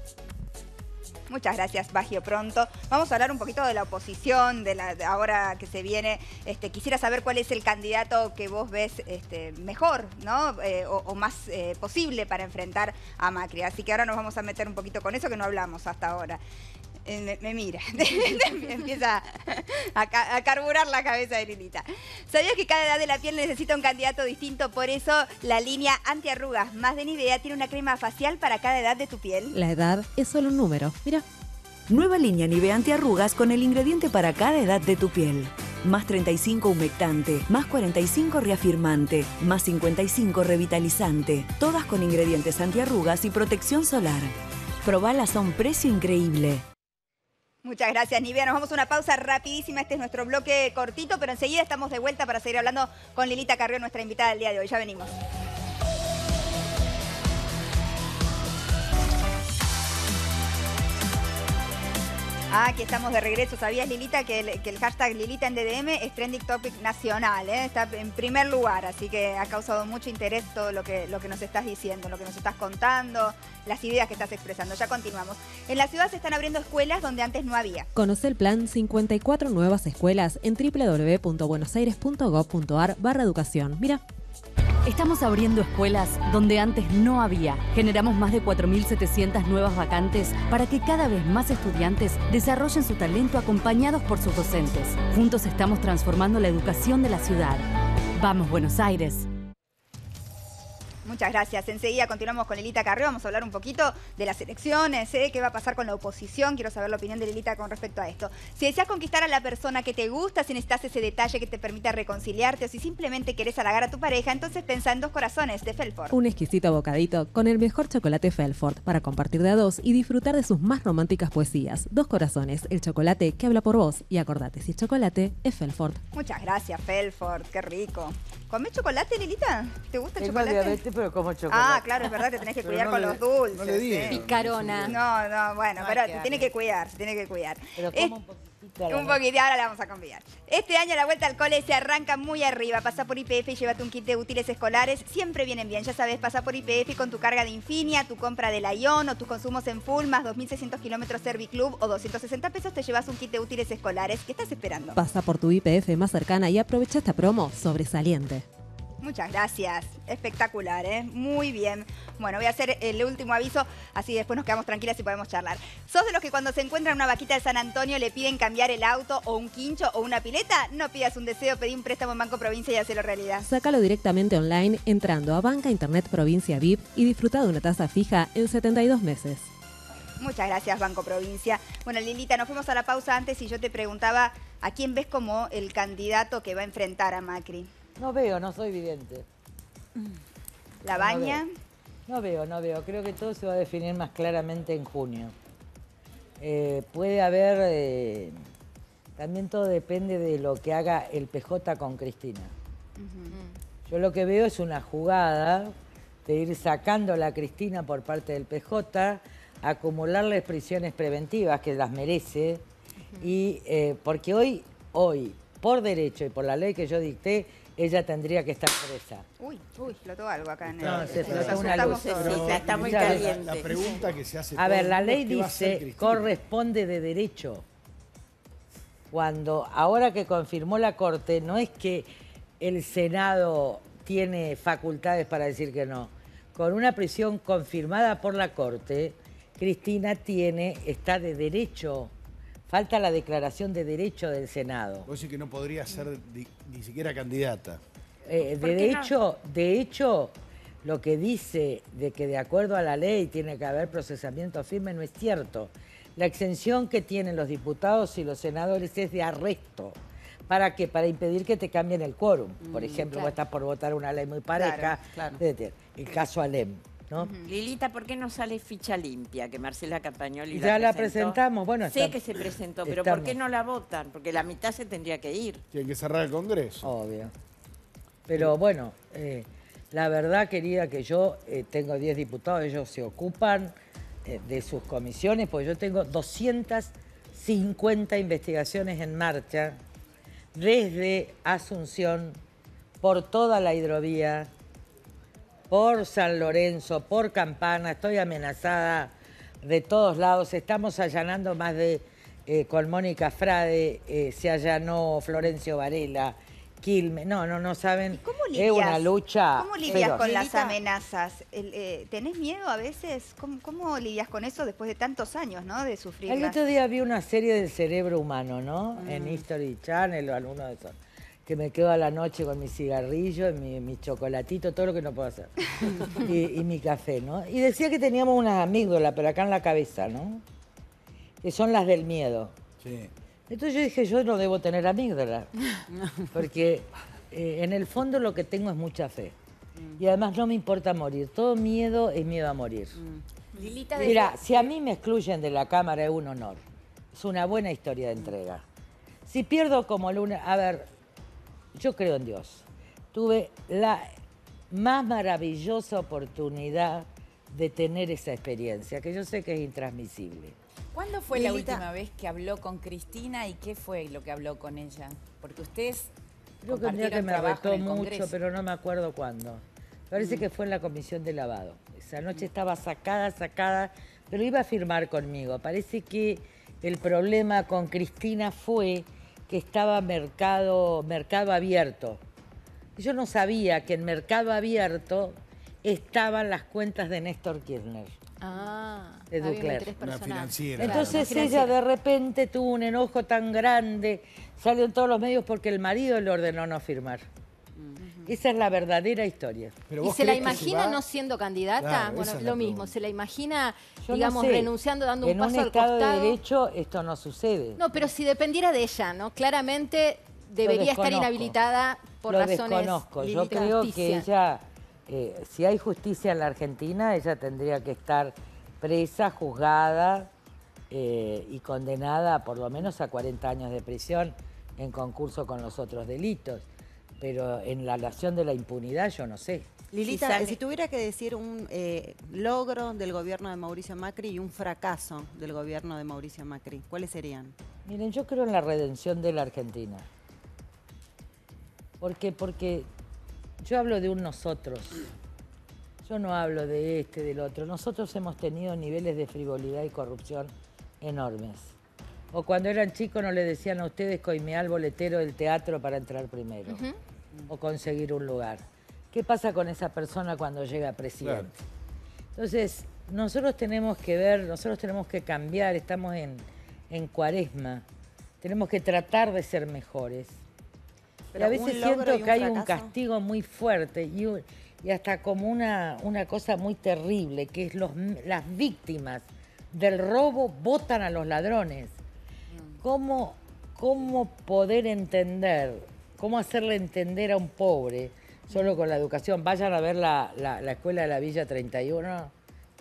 Muchas gracias, Bagio Pronto. Vamos a hablar un poquito de la oposición, de la de ahora que se viene. Este, quisiera saber cuál es el candidato que vos ves este, mejor, ¿no? Eh, o, más eh, posible para enfrentar a Macri. Así que ahora nos vamos a meter un poquito con eso que no hablamos hasta ahora. Me, me mira, empieza a, ca- a carburar la cabeza de Lilita. ¿Sabías que cada edad de la piel necesita un candidato distinto? Por eso la línea antiarrugas más de Nivea tiene una crema facial para cada edad de tu piel. La edad es solo un número. Mira, Nueva línea Nivea antiarrugas con el ingrediente para cada edad de tu piel. Más 35 humectante, más 45 reafirmante, más 55 revitalizante. Todas con ingredientes antiarrugas y protección solar. Probalas a un precio increíble. Muchas gracias, Nivea. Nos vamos a una pausa rapidísima. Este es nuestro bloque cortito, pero enseguida estamos de vuelta para seguir hablando con Lilita Carrió, nuestra invitada del día de hoy. Ya venimos. Ah, aquí estamos de regreso. ¿Sabías, Lilita, que el, que el hashtag Lilita en DDM es trending topic nacional? eh? Está en primer lugar, así que ha causado mucho interés todo lo que, lo que nos estás diciendo, lo que nos estás contando, las ideas que estás expresando. Ya continuamos. En la ciudad se están abriendo escuelas donde antes no había. conoce el plan 54 nuevas escuelas en www.buenosaires.gov.ar barra educación. Mira, Estamos abriendo escuelas donde antes no había. Generamos más de 4.700 nuevas vacantes para que cada vez más estudiantes desarrollen su talento acompañados por sus docentes. Juntos estamos transformando la educación de la ciudad. Vamos, Buenos Aires. Muchas gracias. Enseguida continuamos con Lilita Carreo. Vamos a hablar un poquito de las elecciones, ¿eh? qué va a pasar con la oposición. Quiero saber la opinión de Lilita con respecto a esto. Si deseas conquistar a la persona que te gusta, si necesitas ese detalle que te permita reconciliarte o si simplemente querés halagar a tu pareja, entonces pensa en Dos Corazones de Felford. un exquisito bocadito con el mejor chocolate Felford para compartir de a dos y disfrutar de sus más románticas poesías. Dos corazones, el chocolate que habla por vos. Y acordate, si es chocolate, es Felford. Muchas gracias, Felford. Qué rico. ¿Comés chocolate, Lilita? ¿Te gusta el Tengo chocolate? Pero como chocolate. Ah, claro, es verdad, te tenés que cuidar no con le- los dulces. no le digas. ¿sí? Picarona. No, no, bueno, No, pero te que tiene que cuidar, se tiene que cuidar. Pero Es- como un poquitito. a la un vez. poquito, ahora la vamos a cambiar. Este año la vuelta al cole se arranca muy arriba. Pasa por IPF y llévate un kit de útiles escolares. Siempre vienen bien. Ya sabes, pasa por IPF y con tu carga de Infinia, tu compra de Ion o tus consumos en full más 2.600 kilómetros Serviclub o 260 pesos te llevas un kit de útiles escolares. ¿Qué estás esperando? Pasa por tu IPF más cercana y aprovecha esta promo sobresaliente. Muchas gracias. Espectacular, ¿eh? Muy bien. Bueno, voy a hacer el último aviso, así después nos quedamos tranquilas y podemos charlar. ¿Sos de los que cuando se encuentran una vaquita de San Antonio le piden cambiar el auto o un quincho o una pileta? No pidas un deseo, pedí un préstamo en Banco Provincia y hacelo realidad. Sácalo directamente online entrando a Banca Internet Provincia VIP y disfruta de una tasa fija en 72 meses. Muchas gracias, Banco Provincia. Bueno, Lilita, nos fuimos a la pausa antes y yo te preguntaba a quién ves como el candidato que va a enfrentar a Macri. No veo, no soy vidente. ¿La No baña? veo. No veo, no veo. Creo que todo se va a definir más claramente en junio. Eh, puede haber, eh, también todo depende de lo que haga el PJ con Cristina. Yo lo que veo es una jugada de ir sacando a Cristina por parte del PJ, acumularle prisiones preventivas, que las merece, y eh, porque hoy, hoy, por derecho y por la ley que yo dicté, ella tendría que estar presa. Uy, uy, explotó algo acá en el... No, se explotó una luz. está muy caliente. La pregunta que se hace A ver, la ley dice corresponde de derecho. Cuando ahora que confirmó la Corte, no es que el Senado tiene facultades para decir que no. Con una prisión confirmada por la Corte, Cristina tiene, está de derecho. Falta la declaración de derecho del Senado. Vos decís que no podría ser ni siquiera candidata. Eh, ¿Por de no? hecho, de hecho, lo que dice de que de acuerdo a la ley tiene que haber procesamiento firme no es cierto. La exención que tienen los diputados y los senadores es de arresto. ¿Para qué? Para impedir que te cambien el quórum. Por ejemplo, vos estás por votar una ley muy pareja. Claro, claro. El caso Alem, ¿no? Lilita, ¿por qué no sale ficha limpia? Que Marcela Campagnoli Ya la presentó? presentamos, bueno, Sé está- que se presentó, pero ¿por qué no la votan? Porque la mitad se tendría que ir. Tienen que cerrar el Congreso. Obvio. Pero bueno, eh, la verdad, querida, que yo eh, tengo 10 diputados, ellos se ocupan eh, de sus comisiones, pues yo tengo 250 investigaciones en marcha desde Asunción, por toda la hidrovía, por San Lorenzo, por Campana, estoy amenazada de todos lados. Estamos allanando más de, eh, con Mónica Frade, eh, se allanó Florencio Varela, Quilmes. No, no, no saben. ¿Cómo es lidias? una lucha. ¿Cómo lidias feroz. con las amenazas? El, eh, ¿Tenés miedo a veces? ¿Cómo, cómo lidias con eso después de tantos años, ¿no? De sufrir. El otro día vi una serie del cerebro humano, ¿no? Mm. En History Channel o alguno de esos. Que me quedo a la noche con mi cigarrillo, y mi, mi chocolatito, todo lo que no puedo hacer. y, y mi café, ¿no? Y decía que teníamos unas amígdalas, pero acá en la cabeza, ¿no? Que son las del miedo. Sí. Entonces yo dije, yo no debo tener amígdalas. Porque eh, en el fondo lo que tengo es mucha fe. Y además no me importa morir. Todo miedo es miedo a morir. Lilita, desde- Mira, si a mí me excluyen de la Cámara es un honor. Es una buena historia de entrega. Si pierdo como luna, a ver, yo creo en Dios. Tuve la más maravillosa oportunidad de tener esa experiencia, que yo sé que es intransmisible. ¿Cuándo fue la última vez que habló con Cristina y qué fue lo que habló con ella? Porque ustedes Creo que un día que compartieron me trabajo retó mucho, Congreso. pero no me acuerdo cuándo. Parece que fue en la comisión de lavado. Esa noche estaba sacada, sacada, pero iba a firmar conmigo. Parece que el problema con Cristina fue que estaba mercado, mercado abierto. Yo no sabía que en mercado abierto estaban las cuentas de Néstor Kirchner. Ah, De Ducler. Una financiera. Entonces Claro, ella de repente tuvo un enojo tan grande, salió en todos los medios porque el marido le ordenó no firmar. Esa es la verdadera historia. Pero ¿Y se la que imagina no siendo candidata? Claro, bueno, es lo mismo, pregunta. se la imagina, Yo no digamos, sé. renunciando, dando un en paso un al Estado costado. de Derecho esto no sucede. No, pero si dependiera de ella, ¿no? Claramente debería estar inhabilitada por Lo razones desconozco. Yo de creo que justicia. ella, eh, si hay justicia en la Argentina, ella tendría que estar presa, juzgada eh, y condenada por lo menos a 40 años de prisión en concurso con los otros delitos. Pero en la nación de la impunidad yo no sé. Lilita, Si tuviera que decir un eh, logro del gobierno de Mauricio Macri y un fracaso del gobierno de Mauricio Macri, ¿cuáles serían? Miren, yo creo en la redención de la Argentina. ¿Por qué? Porque yo hablo de un nosotros. Yo no hablo de este, del otro. Nosotros hemos tenido niveles de frivolidad y corrupción enormes. O cuando eran chicos no le decían a ustedes coimear boletero del teatro para entrar primero. O conseguir un lugar. ¿Qué pasa con esa persona cuando llega a presidente? Entonces, nosotros tenemos que ver, nosotros tenemos que cambiar, estamos en, en cuaresma, tenemos que tratar de ser mejores. Pero y a veces siento que hay un castigo muy fuerte y, un- y hasta como una, una cosa muy terrible, que es los, las víctimas del robo votan a los ladrones. ¿Cómo, ¿Cómo poder entender, cómo hacerle entender a un pobre, solo con la educación? Vayan a ver la, la- la escuela de la Villa 31,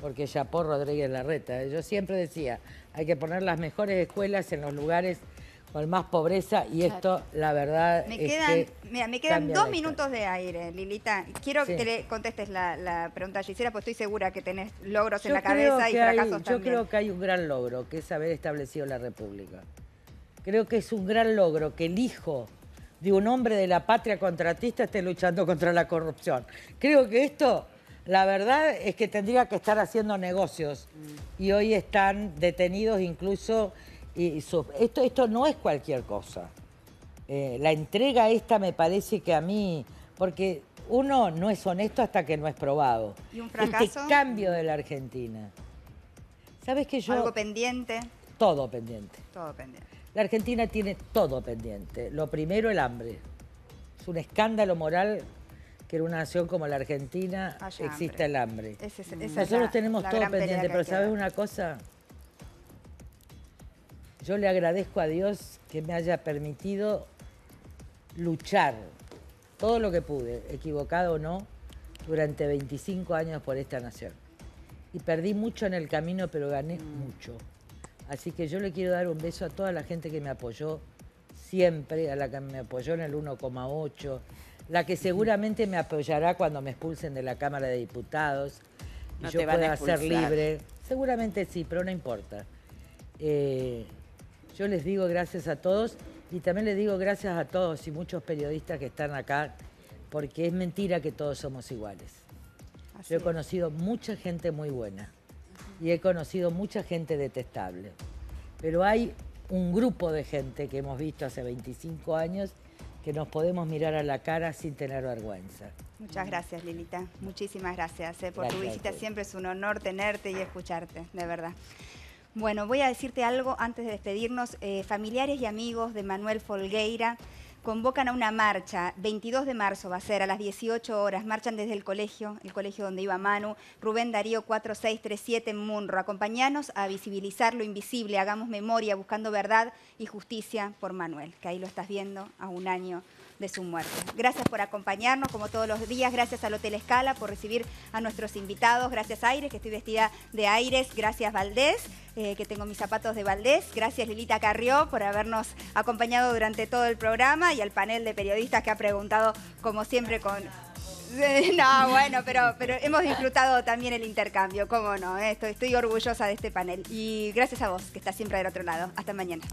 porque Chapó Rodríguez Larreta. Yo siempre decía, hay que poner las mejores escuelas en los lugares con más pobreza y esto, la verdad, Me es quedan, que mira, me quedan cambia dos minutos de aire, Lilita. Quiero Sí. que le contestes la, la pregunta a Gisela, porque estoy segura que tenés logros en la cabeza y que hay- fracasos Yo también. creo que hay un gran logro, que es haber establecido la República. Creo que es un gran logro que el hijo de un hombre de la patria contratista esté luchando contra la corrupción. Creo que esto, la verdad, es que tendría que estar haciendo negocios y hoy están detenidos incluso. Y, y su- esto, esto no es cualquier cosa. Eh, la entrega esta me parece que a mí, porque uno no es honesto hasta que no es probado. ¿Y un Este fracaso? cambio de la Argentina. ¿Sabes que yo... Algo pendiente, todo pendiente. todo pendiente. La Argentina tiene todo pendiente. Lo primero, el hambre. Es un escándalo moral que en una nación como la Argentina Haya exista hambre. el hambre. Es- es Nosotros la- tenemos la todo pendiente, pero ¿sabes una cosa? Yo le agradezco a Dios que me haya permitido luchar todo lo que pude, equivocado o no, durante 25 años por esta nación. Y perdí mucho en el camino, pero gané mucho. Así que yo le quiero dar un beso a toda la gente que me apoyó siempre, a la que me apoyó en el 1,8, la que seguramente me apoyará cuando me expulsen de la Cámara de Diputados y yo pueda ser libre. Seguramente sí, pero no importa. Eh, yo les digo gracias a todos y también les digo gracias a todos y muchos periodistas que están acá, porque es mentira que todos somos iguales. Así Yo he conocido mucha gente muy buena y he conocido mucha gente detestable. Pero hay un grupo de gente que hemos visto hace 25 años que nos podemos mirar a la cara sin tener vergüenza. Muchas gracias, Lilita. Muchísimas gracias eh, por tu Gracias visita. Siempre es un honor tenerte y escucharte, de verdad. Bueno, voy a decirte algo antes de despedirnos. Eh, familiares y amigos de Manuel Folgueira convocan a una marcha. 22 de marzo va a ser a las 18 horas. Marchan desde el colegio, el colegio donde iba Manu, Rubén Darío 4637 en Munro. Acompañanos a visibilizar lo invisible. Hagamos memoria buscando verdad y justicia por Manuel, que ahí lo estás viendo a un año de su muerte. Gracias por acompañarnos como todos los días, gracias al Hotel Escala por recibir a nuestros invitados, gracias Aires, que estoy vestida de Aires, gracias Valdés, eh, que tengo mis zapatos de Valdés, gracias Lilita Carrió por habernos acompañado durante todo el programa y al panel de periodistas que ha preguntado como siempre con... No, bueno, pero, pero hemos disfrutado también el intercambio, cómo no, eh, estoy, estoy orgullosa de este panel. Y gracias a vos, que estás siempre del otro lado. Hasta mañana.